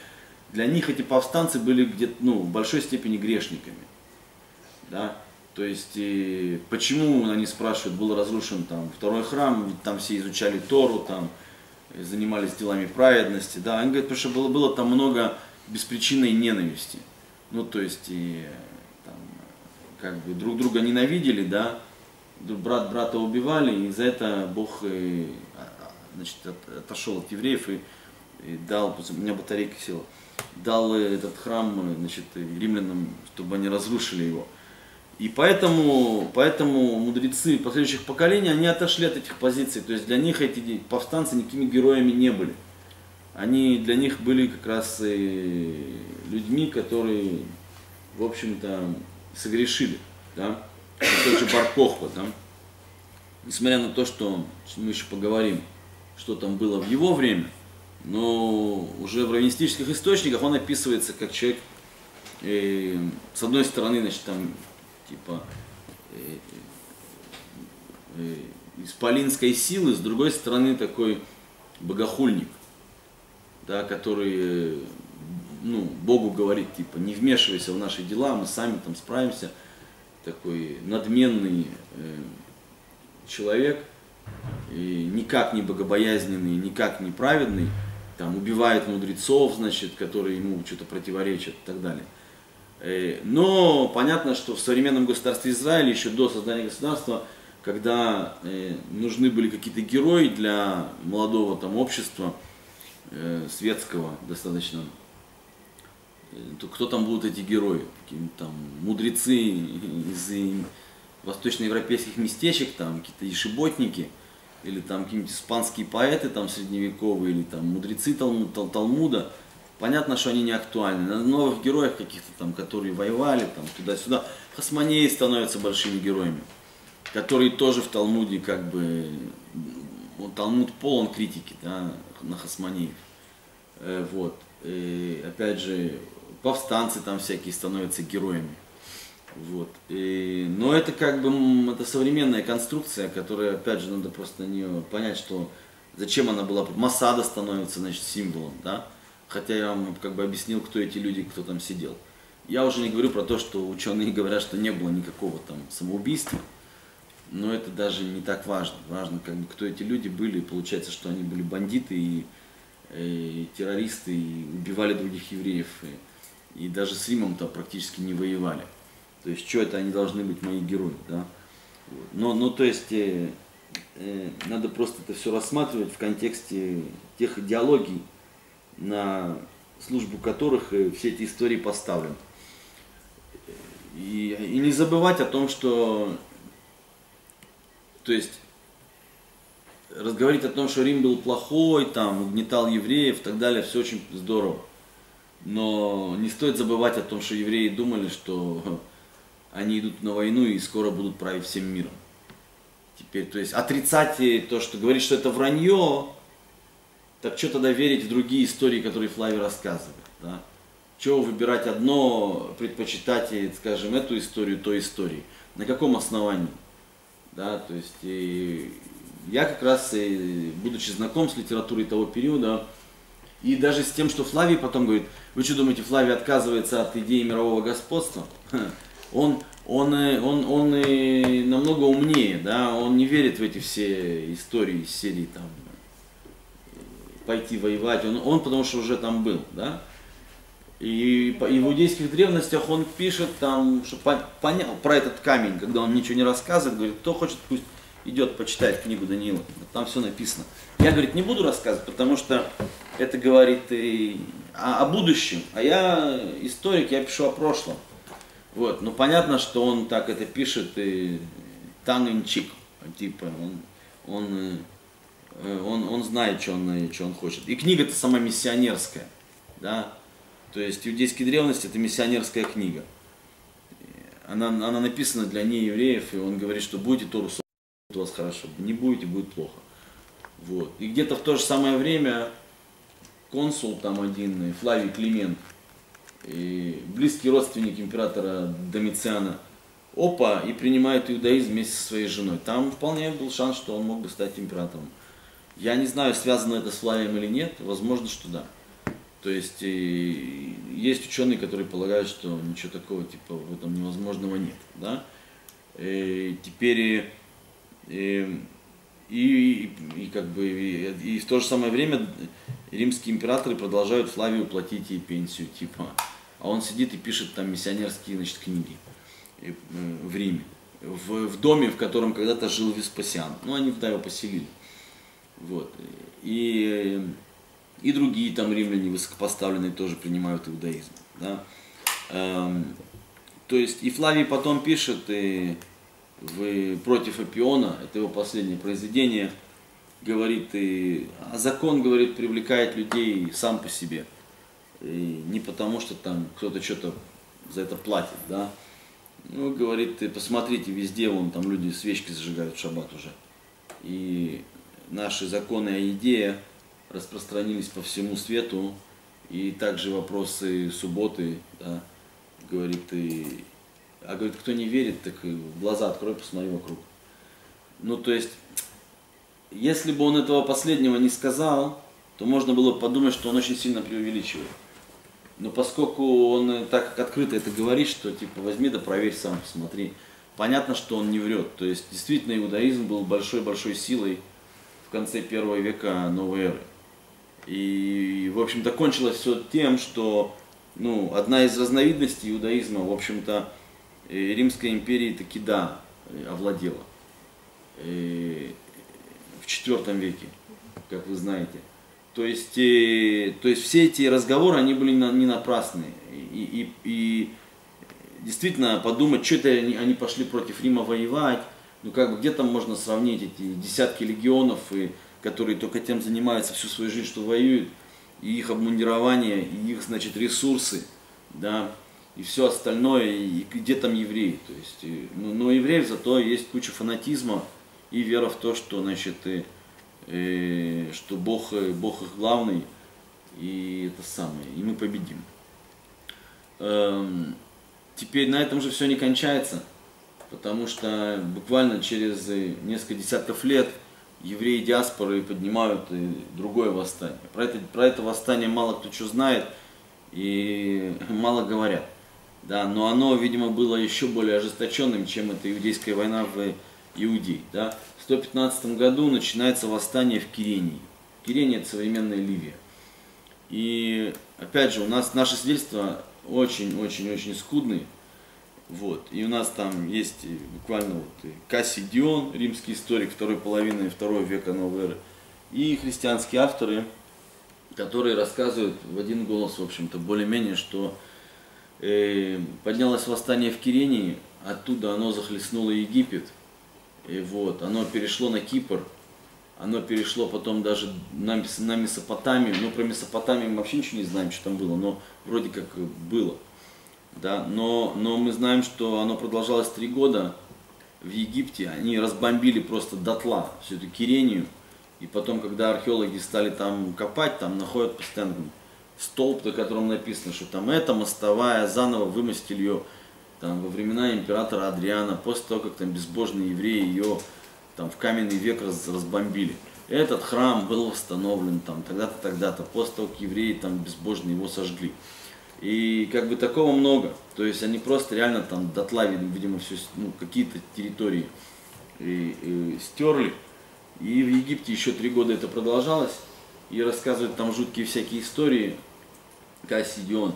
для них эти повстанцы были где-то, ну, в большой степени грешниками. Да? То есть, и почему, они спрашивают, был разрушен там второй храм, ведь там все изучали Тору, там занимались делами праведности, да, они говорят, потому что было, было там много беспричинной ненависти. Ну, то есть, и там, как бы друг друга ненавидели, да, брат брата убивали, и за это Бог и, а, а, значит, отошел от евреев и, и дал, у меня батарейка села, дал этот храм значит, римлянам, чтобы они разрушили его. И поэтому, поэтому мудрецы последующих поколений, они отошли от этих позиций. То есть для них эти повстанцы никакими героями не были. Они для них были как раз и людьми, которые, в общем-то, согрешили. Да? Тот же Баркохва, да? несмотря на то, что мы еще поговорим, что там было в его время, но уже в раввинистических источниках он описывается как человек, э, с одной стороны, значит, там, типа, э, э, исполинской силы, с другой стороны, такой богохульник, да, который, э, ну, Богу говорит, типа, не вмешивайся в наши дела, мы сами там справимся, такой надменный э, человек, и никак не богобоязненный, никак не праведный, там, убивает мудрецов, значит, которые ему что-то противоречат и так далее. Э, но понятно, что в современном государстве Израиля, еще до создания государства, когда э, нужны были какие-то герои для молодого там общества, э, светского достаточно, то кто там будут эти герои? Какие-то там мудрецы из восточноевропейских местечек, там какие-то ешеботники, или там какие-нибудь испанские поэты там средневековые, или там мудрецы Талмуд, Тал, Талмуда, понятно, что они не актуальны. На новых героях каких-то там, которые воевали там туда-сюда, хасманеи становятся большими героями, которые тоже в Талмуде как бы, вот, Талмуд полон критики да, на хасманеев. Э, вот. И, опять же, повстанцы там всякие становятся героями. Вот. И, но это как бы это современная конструкция, которая, опять же, надо просто нее понять, что зачем она была. Масада становится, значит, символом, да? Хотя я вам как бы объяснил, кто эти люди, кто там сидел. Я уже не говорю про то, что ученые говорят, что не было никакого там самоубийства. Но это даже не так важно. Важно, как бы, кто эти люди были. Получается, что они были бандиты и, и террористы, и убивали других евреев. И, и даже с Римом-то практически не воевали. То есть, что это они должны быть мои герои, да? Но, ну, то есть, э, э, надо просто это все рассматривать в контексте тех идеологий, на службу которых э, все эти истории поставлены. И, и не забывать о том, что, то есть, разговорить о том, что Рим был плохой, там, угнетал евреев и так далее, все очень здорово. Но не стоит забывать о том, что евреи думали, что они идут на войну и скоро будут править всем миром. Теперь, то есть отрицать то, что говорит, что это вранье, так что тогда верить в другие истории, которые Флави рассказывает? Да? Чего выбирать одно, предпочитать, скажем, эту историю той истории? На каком основании? Да, то есть и я как раз, и, будучи знаком с литературой того периода, и даже с тем, что Флавий потом говорит, вы что думаете, Флавий отказывается от идеи мирового господства? он, он, э, он, он и намного умнее, да, он не верит в эти все истории из серии там пойти воевать, он, он потому что уже там был, да. И, и в иудейских древностях он пишет там, что понял про этот камень, когда он ничего не рассказывает, говорит, кто хочет, пусть идет, почитает книгу Даниила, там все написано. Я, говорит, не буду рассказывать, потому что это говорит и о, о будущем, а я историк, я пишу о прошлом. Вот, ну понятно, что он так это пишет и таненчик, типа он, он, э, он, он знает, что он, что он хочет. И книга-то сама миссионерская, да, то есть иудейские древности это миссионерская книга. Она, она написана для неевреев, и он говорит, что будете Тору у вас хорошо, не будете, будет плохо. Вот. И где-то в то же самое время консул там один, Флавий Климент, и близкий родственник императора Домициана, опа, и принимает иудаизм вместе со своей женой. Там вполне был шанс, что он мог бы стать императором. Я не знаю, связано это с Флавием или нет, возможно, что да. То есть и, есть ученые, которые полагают, что ничего такого типа в этом невозможного нет. Да? И теперь и, и, и, как бы и, и в то же самое время римские императоры продолжают Флавию платить ей пенсию, типа а он сидит и пишет там миссионерские значит, книги в Риме, в, в доме, в котором когда-то жил Веспасиан. Ну, они туда его поселили. Вот. И, и другие там римляне высокопоставленные тоже принимают иудаизм. Да? Эм, То есть и Флавий потом пишет и в, против Апиона, это его последнее произведение, говорит, и, а закон, говорит, привлекает людей сам по себе. И не потому, что там кто-то что-то за это платит, да. Ну, говорит, ты посмотрите, везде вон там люди свечки зажигают в шаббат уже. И наши законы о еде распространились по всему свету, и также вопросы субботы, да, говорит, и, а говорит, кто не верит, так глаза открой, посмотри вокруг. Ну, то есть, если бы он этого последнего не сказал, то можно было подумать, что он очень сильно преувеличивает. Но поскольку он так открыто это говорит, что типа возьми да проверь сам, посмотри, понятно, что он не врет. То есть действительно иудаизм был большой-большой силой в конце первого века новой эры. И, в общем-то, кончилось все тем, что ну, одна из разновидностей иудаизма, в общем-то, э, Римской империи таки да, овладела. И в IV веке, как вы знаете. То есть, и, то есть все эти разговоры, они были не напрасны. И, и, и действительно подумать, что это они, они пошли против Рима воевать, ну как бы где там можно сравнить эти десятки легионов, и, которые только тем занимаются всю свою жизнь, что воюют, и их обмундирование, и их, значит, ресурсы, да, и все остальное, и где там евреи. То есть, и, ну, но евреев зато есть куча фанатизма и вера в то, что, значит, и, и, что Бог, Бог их главный, и это самое, и мы победим. Эм, теперь на этом же все не кончается потому что буквально через несколько десятков лет евреи диаспоры поднимают другое восстание. Про это, про это восстание мало кто что знает и мало говорят. Да, но оно, видимо, было еще более ожесточенным, чем эта иудейская война в Иудее. Да. В 115 году начинается восстание в Кирении. Кирения это современная Ливия. И опять же, у нас наши свидетельства очень-очень-очень скудные. Вот. И у нас там есть буквально вот Кассий Дион, римский историк второй половины второго века новой эры, и христианские авторы, которые рассказывают в один голос, в общем-то, более-менее, что э, поднялось восстание в Кирении, оттуда оно захлестнуло Египет, и вот, оно перешло на Кипр, оно перешло потом даже на, на Месопотамию, ну про Месопотамию мы вообще ничего не знаем, что там было, но вроде как было – да, но, но мы знаем, что оно продолжалось три года в Египте, они разбомбили просто дотла всю эту Кирению, и потом, когда археологи стали там копать, там находят постоянно столб, на котором написано, что там эта мостовая заново вымостили ее там, во времена императора Адриана, после того, как там безбожные евреи ее там, в каменный век раз, разбомбили. Этот храм был восстановлен там тогда-то, тогда-то, после того, как евреи там безбожные его сожгли. И как бы такого много. То есть они просто реально там дотла, видимо, все, ну, какие-то территории и, и стерли. И в Египте еще три года это продолжалось. И рассказывают там жуткие всякие истории. Кассидион,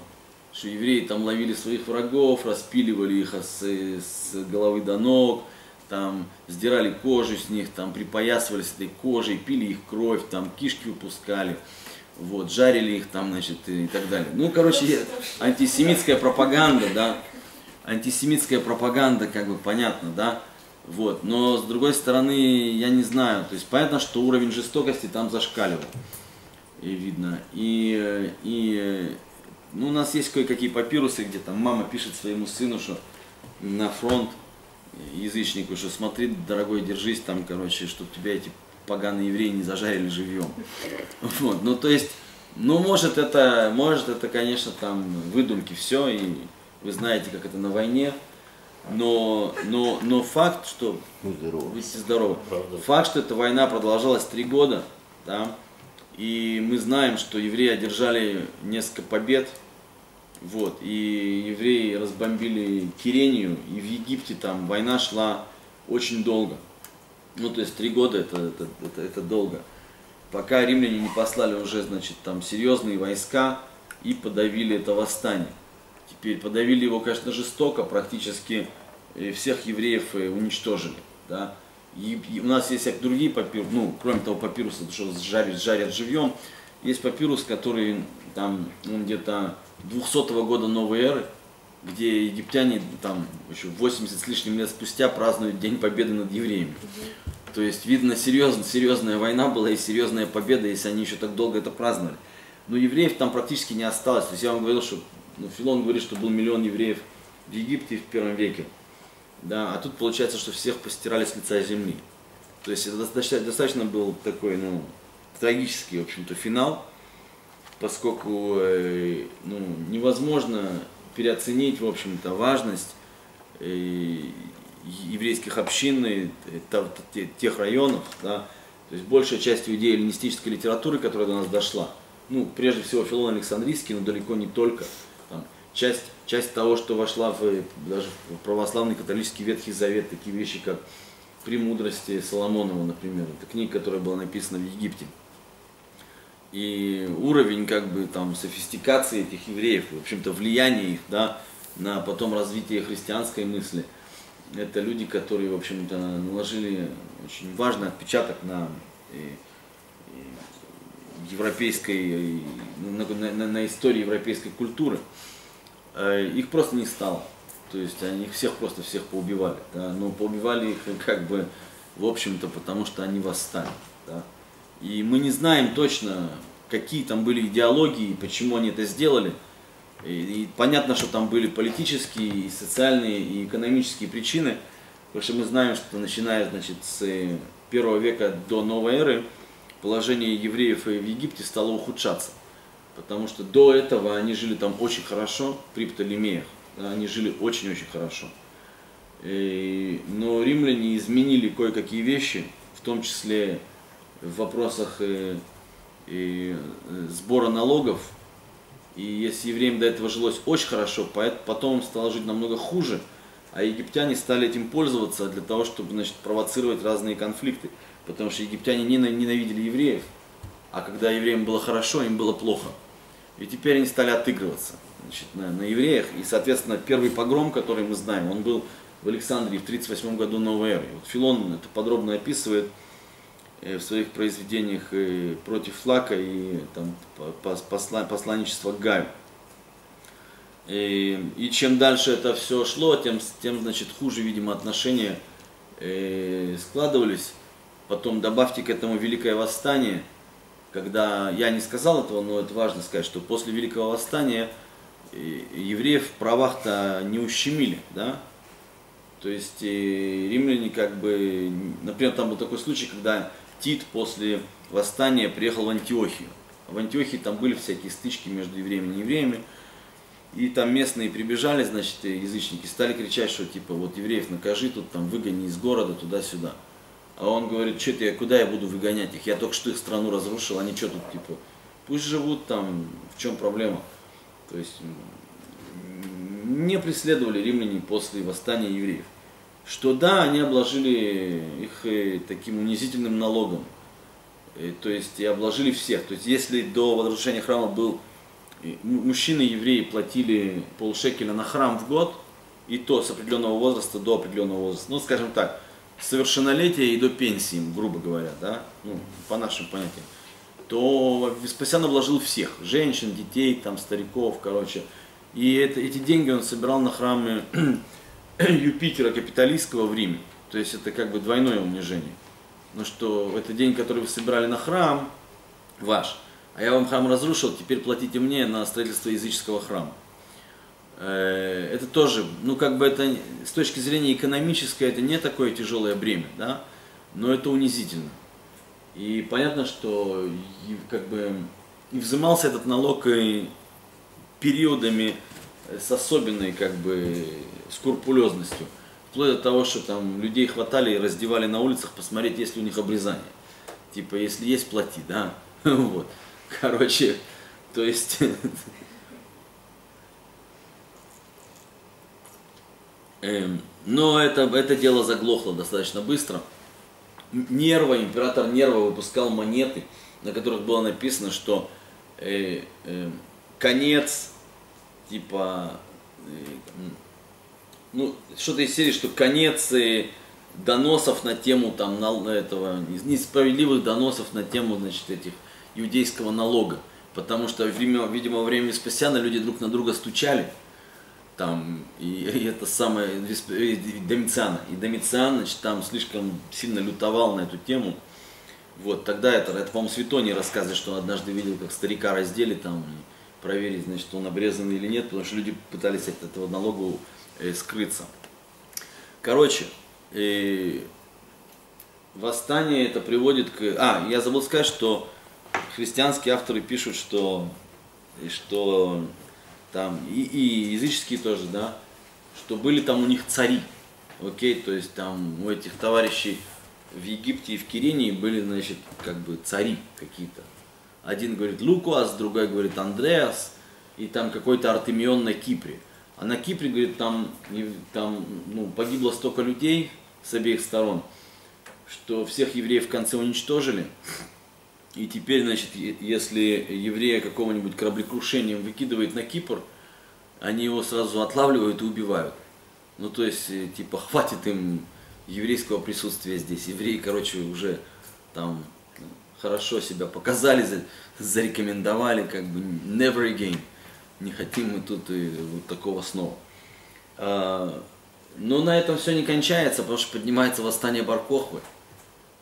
что евреи там ловили своих врагов, распиливали их с, с головы до ног, там сдирали кожу с них, там припоясывались этой кожей, пили их кровь, там кишки выпускали вот, жарили их там, значит, и, так далее. Ну, короче, антисемитская пропаганда, да, антисемитская пропаганда, как бы понятно, да, вот, но с другой стороны, я не знаю, то есть понятно, что уровень жестокости там зашкаливал, и видно, и, и ну, у нас есть кое-какие папирусы, где там мама пишет своему сыну, что на фронт язычнику, что смотри, дорогой, держись там, короче, чтобы тебя эти поганые евреи не зажарили живьем. Вот, ну то есть, ну может это, может это, конечно, там выдумки все, и вы знаете, как это на войне, но, но, но факт, что... Будьте здоровы. Факт, что эта война продолжалась три года, да, и мы знаем, что евреи одержали несколько побед, вот, и евреи разбомбили Кирению, и в Египте там война шла очень долго. Ну, то есть три года это, это, это, это долго. Пока римляне не послали уже, значит, там серьезные войска и подавили это восстание. Теперь подавили его, конечно, жестоко, практически э, всех евреев э, уничтожили. Да? И, и у нас есть другие папирусы, ну, кроме того папируса, что жарят, жарят живьем, есть папирус, который там, он где-то 200 года новой эры, где египтяне там еще 80 с лишним лет спустя празднуют День Победы над евреями. То есть, видно, серьезно, серьезная война была и серьезная победа, если они еще так долго это праздновали. Но евреев там практически не осталось. То есть я вам говорил, что ну, Филон говорит, что был миллион евреев в Египте в первом веке. Да, а тут получается, что всех постирали с лица земли. То есть это достаточно, достаточно был такой, ну, трагический, в общем-то, финал, поскольку э, ну, невозможно переоценить, в общем-то, важность э, еврейских общин и э, тех районов, да, то есть большая часть идеи эллинистической литературы, которая до нас дошла, ну, прежде всего Филон Александрийский, но далеко не только, там, часть, часть того, что вошла в, даже в православный католический Ветхий Завет, такие вещи, как «Премудрости Соломонова», например, это книга, которая была написана в Египте. И уровень как бы там софистикации этих евреев, в общем-то влияние их, да, на потом развитие христианской мысли. Это люди, которые, в общем-то, наложили очень важный отпечаток на и, и европейской, на, на, на истории европейской культуры. Э, их просто не стало. То есть они их всех просто всех поубивали. Да? Но поубивали их как бы, в общем-то, потому что они восстали. Да? И мы не знаем точно, какие там были идеологии, почему они это сделали. И, и понятно, что там были политические, и социальные, и экономические причины. Потому что мы знаем, что начиная значит, с первого века до новой эры положение евреев в Египте стало ухудшаться. Потому что до этого они жили там очень хорошо, при Птолемеях они жили очень-очень хорошо. И, но римляне изменили кое-какие вещи, в том числе в вопросах и, и сбора налогов. И если евреям до этого жилось очень хорошо, потом им стало жить намного хуже, а египтяне стали этим пользоваться для того, чтобы значит, провоцировать разные конфликты. Потому что египтяне ненавидели евреев, а когда евреям было хорошо, им было плохо. И теперь они стали отыгрываться значит, на, на евреях. И, соответственно, первый погром, который мы знаем, он был в Александрии в 38 году новой эры. Вот Филон это подробно описывает э, в своих произведениях и против Флака и там, посла, посланничество Гаю. И, и чем дальше это все шло, тем, тем значит, хуже, видимо, отношения э, складывались. Потом добавьте к этому Великое Восстание, когда, я не сказал этого, но это важно сказать, что после Великого Восстания – евреев в правах-то не ущемили, да? То есть э, римляне как бы, например, там был такой случай, когда Тит после восстания приехал в Антиохию. В Антиохии там были всякие стычки между евреями и неевреями. И там местные прибежали, значит, язычники, стали кричать, что типа вот евреев накажи, тут там выгони из города туда-сюда. А он говорит, что ты, куда я буду выгонять их? Я только что их страну разрушил, они что тут, типа, пусть живут там, в чем проблема? То есть не преследовали римляне после восстания евреев. Что да, они обложили их э, таким унизительным налогом. Э, то есть и обложили всех. То есть если до разрушения храма был э, мужчины евреи платили полшекеля на храм в год, и то с определенного возраста до определенного возраста. Ну, скажем так, совершеннолетия и до пенсии, грубо говоря, да, ну, по нашим понятиям, то Веспасиан обложил всех, женщин, детей, там, стариков, короче, и это, эти деньги он собирал на храмы Юпитера Капиталистского в Риме. То есть это как бы двойное унижение. Ну что это деньги, которые вы собирали на храм, ваш, а я вам храм разрушил, теперь платите мне на строительство языческого храма. Э, это тоже, ну как бы это с точки зрения экономической, это не такое тяжелое бремя, да, но это унизительно. И понятно, что как бы и взимался этот налог и периодами с особенной как бы скрупулезностью. Вплоть до того, что там людей хватали и раздевали на улицах посмотреть, есть ли у них обрезание. Типа, если есть, плати, да. Вот. Короче, то есть... Эм, но это, это дело заглохло достаточно быстро. Нерва, император Нерва выпускал монеты, на которых было написано, что э, э, конец, типа, э, ну, что-то из серии, что конец э, доносов на тему там на этого несправедливых доносов на тему значит этих иудейского налога потому что видимо во время Веспасиана люди друг на друга стучали там, и, и это самое, и Домициана. И Домициан, значит, там слишком сильно лютовал на эту тему. Вот, тогда это, это по-моему, Светоний рассказывает, что он однажды видел, как старика раздели там, и проверить, значит, он обрезан или нет, потому что люди пытались от этого налогу э, скрыться. Короче, э, восстание это приводит к... А, я забыл сказать, что христианские авторы пишут, что, что там, и, и языческие тоже, да, что были там у них цари, окей, то есть там у этих товарищей в Египте и в Кирении были, значит, как бы цари какие-то. Один говорит Лукас, другой говорит Андреас, и там какой-то Артемион на Кипре. А на Кипре, говорит, там, там ну, погибло столько людей с обеих сторон, что всех евреев в конце уничтожили. И теперь, значит, если еврея какого-нибудь кораблекрушением выкидывает на Кипр, они его сразу отлавливают и убивают. Ну, то есть, э, типа, хватит им еврейского присутствия здесь. Евреи, короче, уже там хорошо себя показали, за- зарекомендовали, как бы never again. Не хотим мы тут и вот такого снова. А, Но на этом все не кончается, потому что поднимается восстание Баркохвы.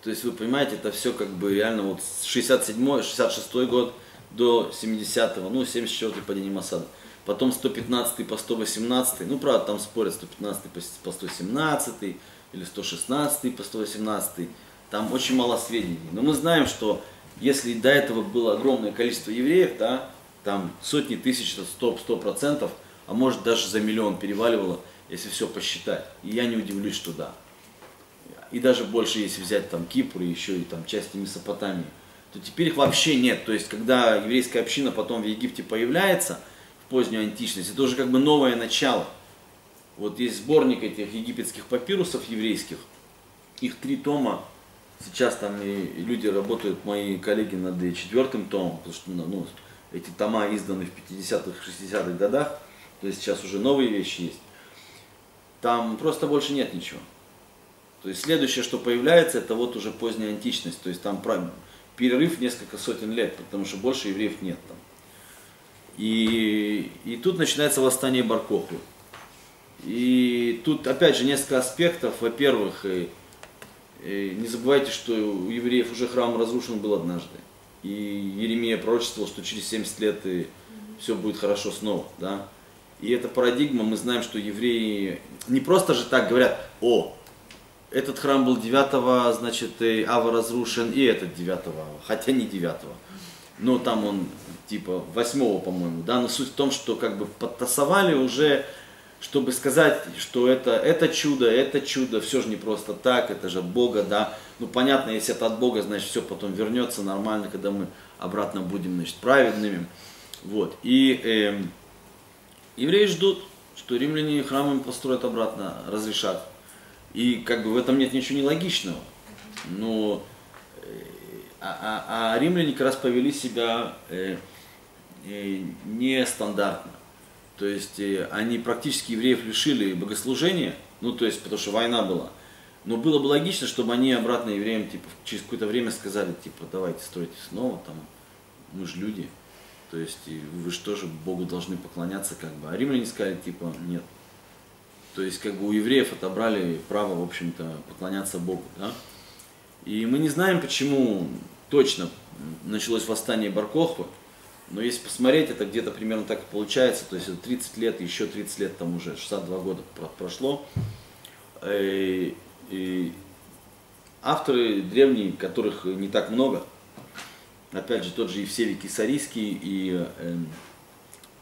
То есть вы понимаете, это все как бы реально вот с 67 66 год до 70-го, ну 74 падение Масада. Потом 115 по 118, ну правда там спорят 115 по с- по 117 или 116 по 118. Там очень мало сведений. Но мы знаем, что если до этого было огромное количество евреев, да, там сотни тысяч, 100, 100 процентов, а может даже за миллион переваливало, если все посчитать. И я не удивлюсь, что да и даже больше, если взять там Кипр и еще и там части Месопотамии, то теперь их вообще нет. То есть, когда еврейская община потом в Египте появляется, в позднюю античность, это уже как бы новое начало. Вот есть сборник этих египетских папирусов еврейских, их три тома, сейчас там и люди работают, мои коллеги над четвертым томом, потому что ну, эти тома изданы в 50-х, 60-х годах, то есть сейчас уже новые вещи есть. Там просто больше нет ничего. То есть следующее, что появляется, это вот уже поздняя античность. То есть там перерыв несколько сотен лет, потому что больше евреев нет там. И, и тут начинается восстание Баркоху. И тут опять же несколько аспектов. Во-первых, не забывайте, что у евреев уже храм разрушен был однажды. И Еремия пророчествовал, что через 70 лет и все будет хорошо снова. Да? И эта парадигма, мы знаем, что евреи не просто же так говорят, о, этот храм был 9 значит, и Ава разрушен, и этот 9 хотя не 9 но там он типа 8 по-моему, да, но суть в том, что как бы подтасовали уже, чтобы сказать, что это, это чудо, это чудо, все же не просто так, это же Бога, да, ну понятно, если это от Бога, значит все потом вернется нормально, когда мы обратно будем, значит, праведными, вот, и эм, евреи ждут, что римляне храм им построят обратно, разрешат, и как бы в этом нет ничего нелогичного. Но э, а, а- а римляне как раз повели себя э, э, нестандартно. То есть э, они практически евреев лишили богослужения, ну то есть потому что война была. Но было бы логично, чтобы они обратно евреям типа через какое-то время сказали, типа, давайте стройте снова, там, мы же люди. То есть вы же тоже Богу должны поклоняться, как бы. А римляне сказали, типа, нет, то есть как бы у евреев отобрали право, в общем-то, поклоняться Богу. Да? И мы не знаем, почему точно началось восстание Баркохвы, но если посмотреть, это где-то примерно так и получается, то есть это 30 лет, и еще 30 лет там уже, 62 года про- прошло. Э, И авторы древние, которых не так много, опять же, тот же Евсевий Кисарийский и э,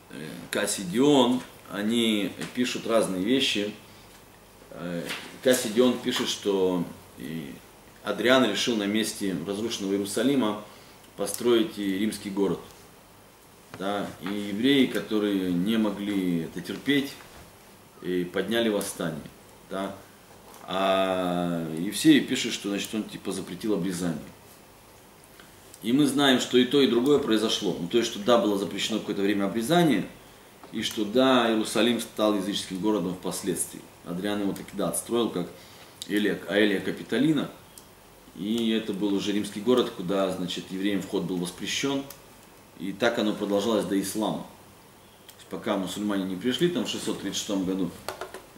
э, Кассидион, они пишут разные вещи. Э, Кассидион пишет, что и Адриан решил на месте разрушенного Иерусалима построить и римский город. Да, и евреи, которые не могли это терпеть, и подняли восстание. Да. А Евсей пишет, что значит, он типа запретил обрезание. И мы знаем, что и то, и другое произошло. Ну, то есть, что да, было запрещено какое-то время обрезание, и что да, Иерусалим стал языческим городом впоследствии. Адриан его таки да отстроил, как Элия, Аэлия Капитолина. И это был уже римский город, куда, значит, евреям вход был воспрещен. И так оно продолжалось до ислама. пока мусульмане не пришли, там в 636 году,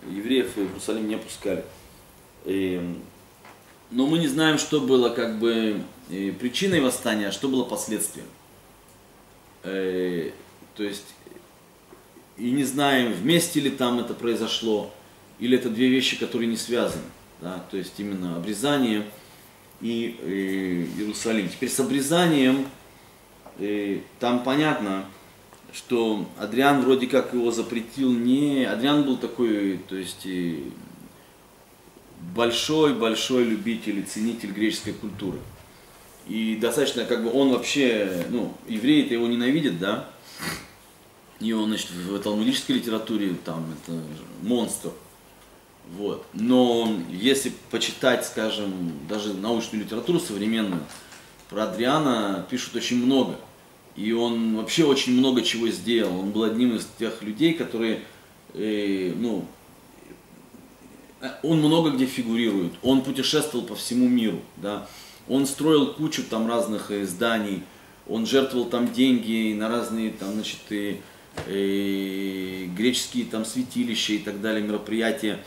евреев в Иерусалим не пускали. И, но мы не знаем, что было как бы причиной восстания, а что было последствием. Э, то есть, и не знаем, вместе ли там это произошло, или это две вещи, которые не связаны. Да? То есть именно обрезание и э, Иерусалим. Теперь с обрезанием э, там понятно, что Адриан вроде как его запретил не... Адриан был такой, то есть большой-большой любитель и ценитель греческой культуры. И достаточно, как бы он вообще, ну, евреи-то его ненавидят, да, и он, значит, в талмудической литературе там это монстр. Вот. Но если почитать, скажем, даже научную литературу современную, про Адриана пишут очень много. И он вообще очень много чего сделал. Он был одним из тех людей, которые, э, ну, он много где фигурирует. Он путешествовал по всему миру, да. Он строил кучу там разных э, зданий, он жертвовал там деньги на разные там, значит, и, и греческие там святилища и так далее, мероприятия.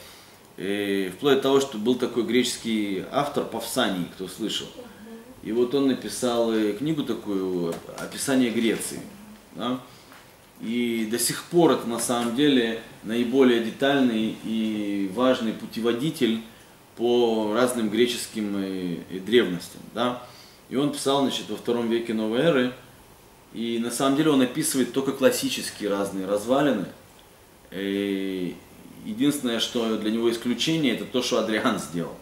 И вплоть до того, что был такой греческий автор Павсаний, кто слышал. И вот он написал э, книгу такую, описание Греции. Да? И до сих пор это на самом деле наиболее детальный и важный путеводитель по разным греческим и, и древностям. Да? И он писал значит, во втором веке новой эры, и на самом деле он описывает только классические разные развалины. И единственное, что для него исключение, это то, что Адриан сделал.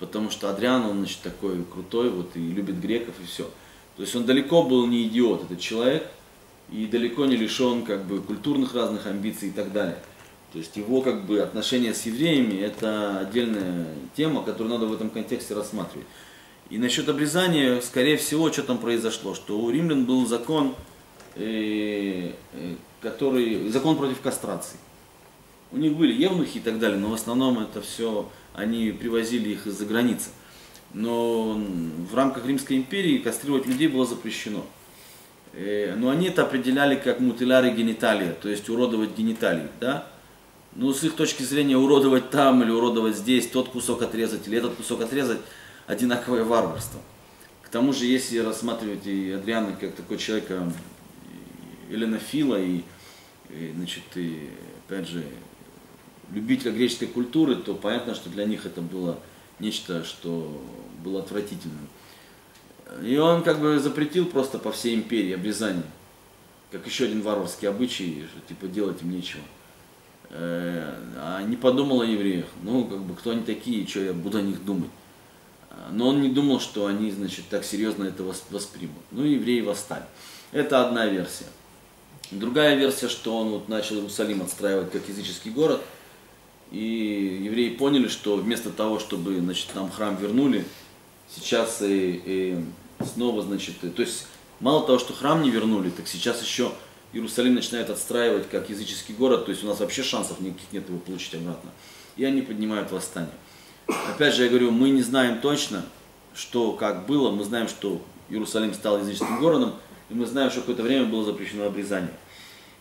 Потому что Адриан, он значит, такой крутой вот, и любит греков и все. То есть он далеко был не идиот, этот человек, и далеко не лишен как бы, культурных разных амбиций и так далее. То есть его как бы отношения с евреями это отдельная тема, которую надо в этом контексте рассматривать. И насчет обрезания, скорее всего, что там произошло, что у римлян был закон, э, э, который, закон против кастрации. У них были евнухи и так далее, но в основном это все, они привозили их из-за границы. Но в рамках Римской империи кастрировать людей было запрещено. Э, но они это определяли как мутиляри гениталия, то есть уродовать гениталии. Да? Ну, с их точки зрения, уродовать там или уродовать здесь, тот кусок отрезать или этот кусок отрезать, одинаковое варварство. К тому же, если рассматривать и Адриана как такой человека эллинофила и, и, значит, и, опять же, любителя греческой культуры, то понятно, что для них это было нечто, что было отвратительным. И он как бы запретил просто по всей империи обрезание, как еще один варварский обычай, что типа делать им нечего. Э, а не подумал о евреях. Ну, как бы, кто они такие, что я буду о них думать. Но он не думал, что они, значит, так серьезно это воспримут. Ну, евреи восстали. Это одна версия. Другая версия, что он вот начал Иерусалим отстраивать как языческий город, и евреи поняли, что вместо того, чтобы, значит, нам храм вернули, сейчас и, и снова, значит, то есть мало того, что храм не вернули, так сейчас еще Иерусалим начинает отстраивать как языческий город, то есть у нас вообще шансов никаких нет его получить обратно. И они поднимают восстание. Опять же, я говорю, мы не знаем точно, что как было, мы знаем, что Иерусалим стал языческим городом, и мы знаем, что какое-то время было запрещено обрезание.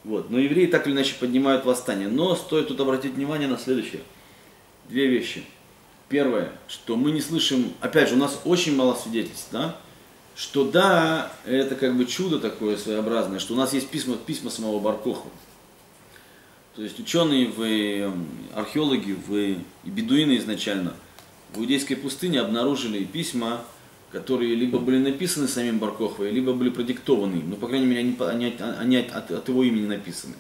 Вот. Но евреи так или иначе поднимают восстание. Но стоит тут обратить внимание на следующее. Две вещи. Первое, что мы не слышим, опять же, у нас очень мало свидетельств, да, что да, это как бы чудо такое своеобразное, что у нас есть письма, письма самого Баркохова. То есть ученые, вы, эм, археологи, вы и бедуины изначально в Иудейской пустыне обнаружили письма, которые либо были написаны самим Баркоховой, либо были продиктованы. Ну, по крайней мере, они, они, они от, от его имени написаны.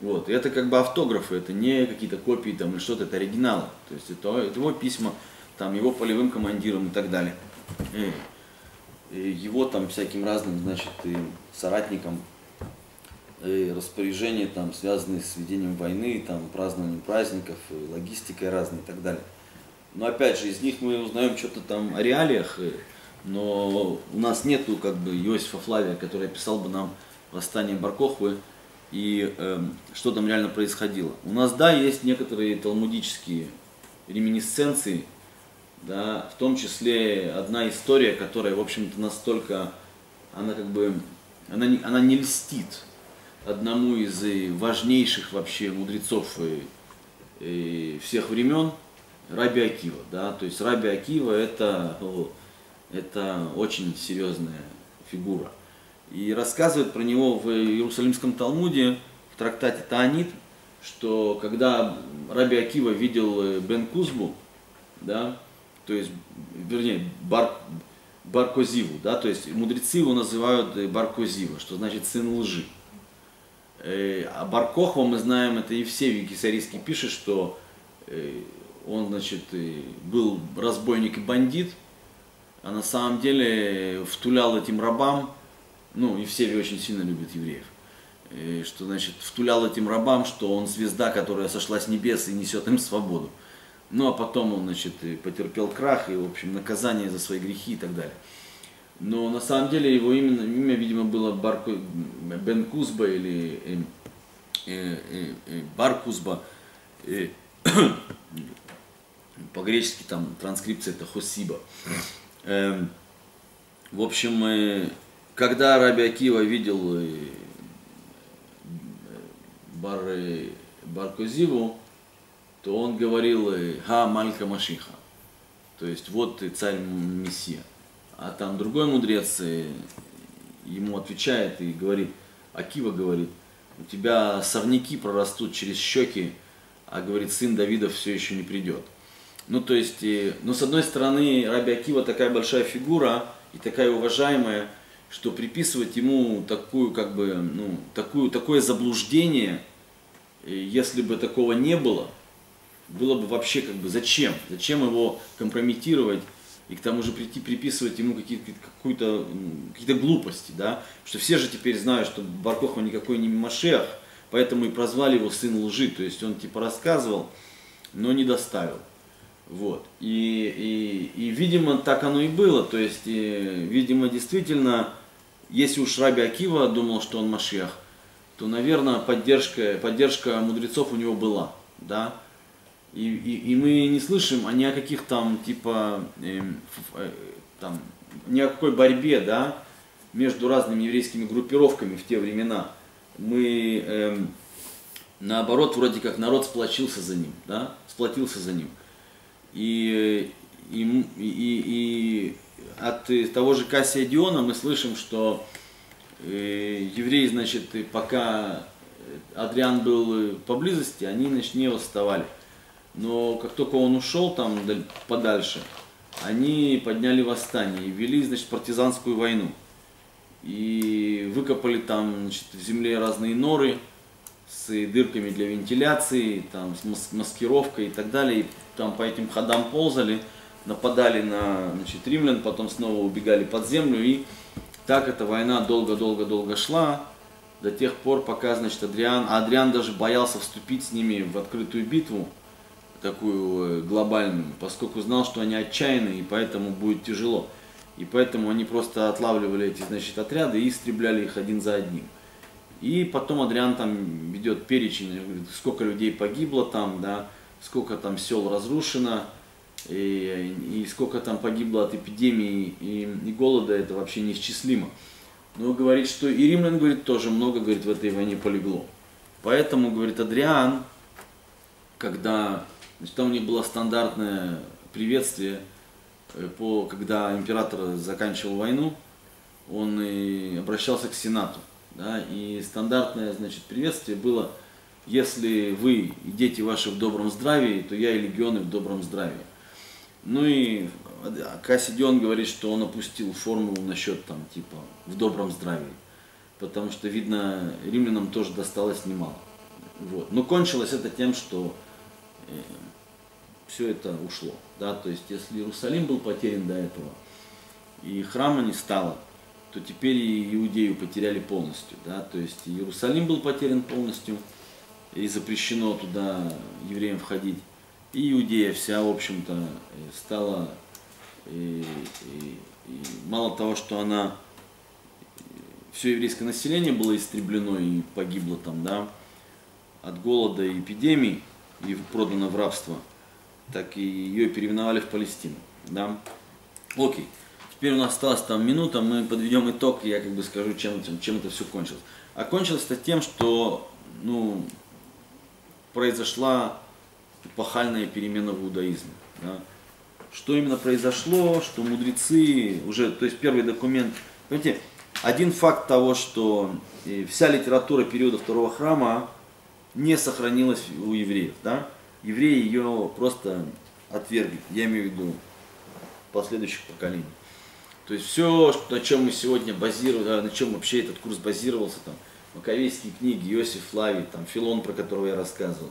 Вот. И это как бы автографы, это не какие-то копии там или что-то, это оригиналы. То есть это, это его письма, там, его полевым командирам и так далее. И его там всяким разным, значит, и соратникам и распоряжения там, связанные с ведением войны, там, празднованием праздников, и логистикой разной и так далее. Но опять же, из них мы узнаем что-то там о реалиях, но у нас нету как бы Иосифа Флавия, который описал бы нам восстание Баркохвы и э, что там реально происходило. У нас, да, есть некоторые талмудические реминисценции, да, в том числе одна история, которая, в общем-то, настолько, она как бы, она не, она не льстит. одному из э, важнейших вообще мудрецов э, э, всех времен, Раби Акива, да, то есть Раби Акива это, о, это очень серьезная фигура. И рассказывает про него в Иерусалимском Талмуде, в трактате Таанит, что когда Раби Акива видел э, Бен Кузбу, да, то есть, вернее, Бар, Баркозиву, да, то есть мудрецы его называют э, Баркозива, что значит сын лжи. Э, а Баркохва мы знаем, это Евсевий Кисарийский пишет, что он, значит, был разбойник и бандит, а на самом деле втулял этим рабам, ну, Евсевий очень сильно любит евреев, что, значит, втулял этим рабам, что он звезда, которая сошла с небес и несет им свободу. Ну, а потом он, значит, потерпел крах и, в общем, наказание за свои грехи и так далее. Но на самом деле его именно, имя, видимо, было Барку, Бен Кузба или э, э, э, э Бар Кузба. Э, по-гречески там транскрипция это Хосиба. Э, в общем, э, когда Раби Акива видел э, Бар, э, Баркозиву, то он говорил э, «Ха Малька Машиха», то есть «Вот ты царь Мессия». А там другой мудрец э, ему отвечает и говорит, Акива говорит, у тебя сорняки прорастут через щеки, а говорит, сын Давида все еще не придет. Ну, то есть, ну, с одной стороны, Раби Акива такая большая фигура и такая уважаемая, что приписывать ему такую, как бы, ну, такую, такое заблуждение, если бы такого не было, было бы вообще как бы зачем? Зачем его компрометировать и к тому же прийти приписывать ему какие-то какую-то, какие-то глупости, да? Что все же теперь знают, что Баркохова никакой не Машех, поэтому и прозвали его сын лжи, то есть он типа рассказывал, но не доставил. Вот. И, и, и, видимо, так оно и было. То есть, и, видимо, действительно, если уж Раби Акива думал, что он Машех, то, наверное, поддержка, поддержка мудрецов у него была. Да? И, и, и мы не слышим ни о каких там, типа, э, э, там, ни о какой борьбе, да, между разными еврейскими группировками в те времена. Мы, э, наоборот, вроде как народ сплочился за ним, да, сплотился за ним. И, и, и, и от того же Кассия Диона мы слышим, что э, евреи, значит, пока Адриан был поблизости, они, значит, не восставали. Но как только он ушел там подальше, они подняли восстание и вели, значит, партизанскую войну. И выкопали там, значит, в земле разные норы с дырками для вентиляции, там, с маскировкой и так далее. И там по этим ходам ползали, нападали на значит, римлян, потом снова убегали под землю. И так эта война долго-долго-долго шла до тех пор, пока, значит, Адриан, а Адриан даже боялся вступить с ними в открытую битву, такую э, глобальную, поскольку знал, что они отчаянные, и поэтому будет тяжело. И поэтому они просто отлавливали эти значит, отряды и истребляли их один за одним. И потом Адриан там ведет перечень, сколько людей погибло там, да, сколько там сел разрушено, и, и сколько там погибло от эпидемии и, и голода, это вообще неисчислимо. Но говорит, что и римлян, говорит, тоже много, говорит, в этой войне полегло. Поэтому, говорит, Адриан, когда Значит, там у них было стандартное приветствие, э, по, когда император заканчивал войну, он и обращался к Сенату. Да, и стандартное значит, приветствие было, если вы и дети ваши в добром здравии, то я и легионы в добром здравии. Ну и Кассидион говорит, что он опустил формулу насчет там типа в добром здравии. Потому что, видно, римлянам тоже досталось немало. Вот. Но кончилось это тем, что э, все это ушло. Да? То есть, если Иерусалим был потерян до этого, и храма не стало, то теперь и Иудею потеряли полностью. Да? То есть Иерусалим был потерян полностью, и запрещено туда евреям входить. И Иудея вся, в общем-то, стала, и, и, и мало того, что она, все еврейское население было истреблено и погибло там, да, от голода и эпидемий, и продано в рабство – так и ее переименовали в Палестину. Да? Окей. Теперь у нас осталась там минута, мы подведем итог, и я как бы скажу, чем, чем, это все кончилось. А кончилось это тем, что ну, произошла эпохальная перемена в иудаизме. Да? Что именно произошло, что мудрецы уже, то есть первый документ, понимаете, один факт того, что э, вся литература периода второго храма не сохранилась у евреев. Да? Евреи ее просто отвергли, я имею в виду последующих поколений. То есть все, на чем мы сегодня базируем, на чем вообще этот курс базировался, там, Маковейские книги, Иосиф Флавий, там, Филон, про которого я рассказывал,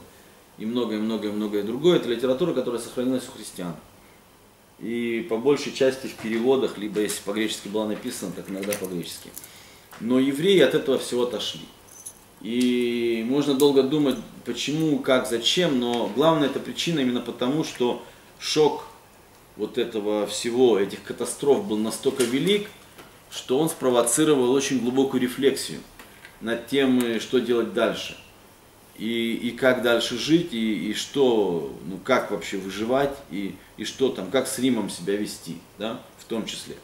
и многое-многое-многое другое, это литература, которая сохранилась у христиан. И по большей части в переводах, либо если по-гречески была написана, так иногда по-гречески. Но евреи от этого всего отошли. И можно долго думать, почему, как, зачем, но главная эта причина именно потому, что шок вот этого всего, этих катастроф был настолько велик, что он спровоцировал очень глубокую рефлексию над тем, э, что делать дальше. И, и как дальше жить, и, и что, ну как вообще выживать, и, и что там, как с Римом себя вести, да, в том числе.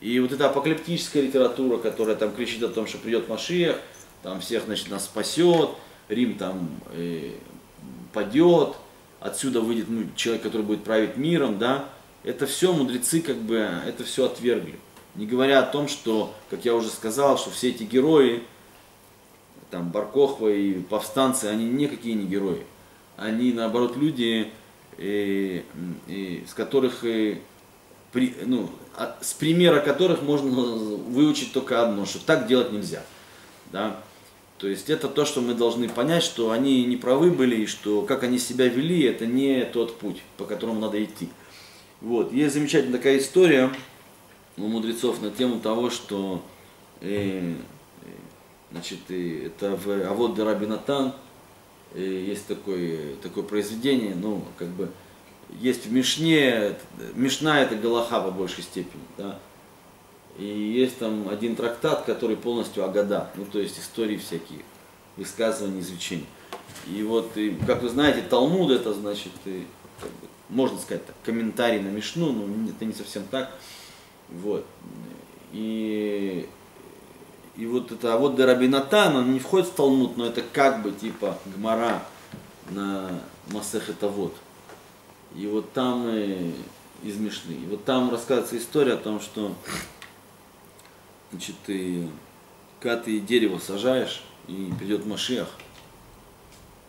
И вот эта апокалиптическая литература, которая там кричит о том, что придет Машиях, там всех, значит, нас спасет, Рим там э, падет, отсюда выйдет ну, человек, который будет править миром, да, это все мудрецы как бы, это все отвергли. Не говоря о том, что, как я уже сказал, что все эти герои, там Баркохва и повстанцы, они никакие не герои. Они, наоборот, люди, и, э, и, с которых, и, э, при, ну, а, с примера которых можно выучить только одно, что так делать нельзя. Да? То есть это то, что мы должны понять, что они не правы были, и что как они себя вели, это не тот путь, по которому надо идти. Вот. Есть замечательная такая история у мудрецов на тему того, что э, значит, э, это в Авод Рабинатан э, есть такое, такое произведение, ну, как бы, есть в Мишне, Мишна это Галаха по большей степени, да, и есть там один трактат, который полностью Агада, ну, то есть истории всякие, высказывания, изречения. И вот, и, как вы знаете, Талмуд это, значит, и, как бы, можно сказать так, комментарий на Мишну, но это не совсем так. Вот. И, и вот это, а вот Дарабинатан, он не входит в Талмуд, но это как бы типа Гмара на Масех это вот. И вот там и, из Мишны. И вот там рассказывается история о том, что значит, ты, когда ты дерево сажаешь, и придет Машиах,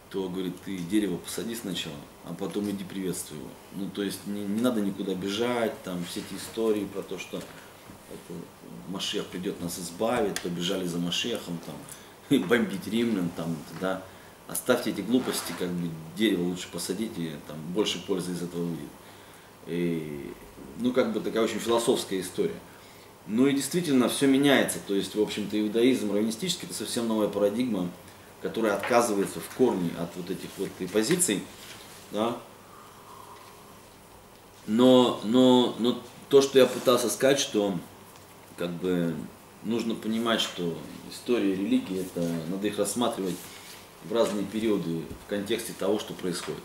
то, говорит, ты дерево посади сначала, а потом иди приветствуй его. Ну, то есть не, не надо никуда бежать, там все эти истории про то, что это, Машех придет нас избавит, побежали за Машехом, там, и бомбить римлян, там, да. Оставьте эти глупости, как бы дерево лучше посадите, там больше пользы из этого выйдет. И, ну, как бы такая очень философская история. Ну и действительно все меняется, то есть, в общем-то, иудаизм раввинистический это совсем новая парадигма, которая отказывается в корне от вот этих вот позиций, да. Но, но, но то, что я пытался сказать, что как бы нужно понимать, что история религии, это надо их рассматривать в разные периоды в контексте того, что происходит.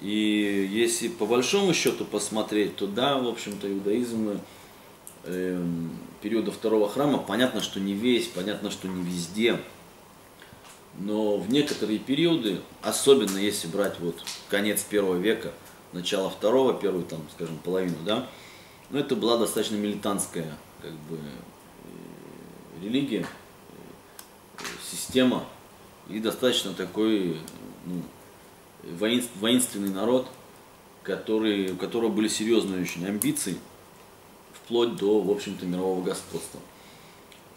И если по большому счету посмотреть, то да, в общем-то, иудаизм э, периода второго храма, понятно, что не весь, понятно, что не везде, но в некоторые периоды, особенно если брать вот конец первого века, начало второго, первую там, скажем, половину, да, ну это была достаточно милитантская как бы э, религия, э, система и достаточно такой ну, воинственный народ, который, у которого были серьезные очень амбиции, вплоть до, в общем-то, мирового господства.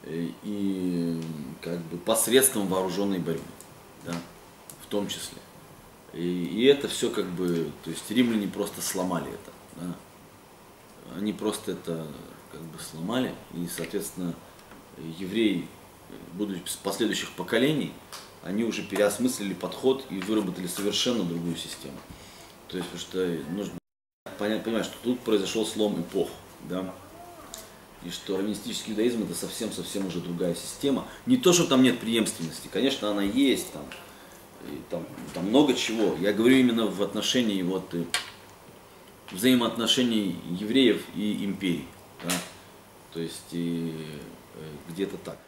Э, и как бы посредством вооруженной борьбы, да, в том числе. И, и это все как бы, то есть римляне просто сломали это, да. Они просто это как бы сломали, и, соответственно, евреи, будучи последующих поколений, они уже переосмыслили подход и выработали совершенно другую систему. То есть, потому что нужно понять, понимать, что тут произошел слом эпох, да, и что раввинистический иудаизм это совсем-совсем уже другая система. Не то, что там нет преемственности, конечно, она есть, там, и там, там много чего. Я говорю именно в отношении вот, и, взаимоотношений евреев и империи. Да? То есть и, э, где-то так.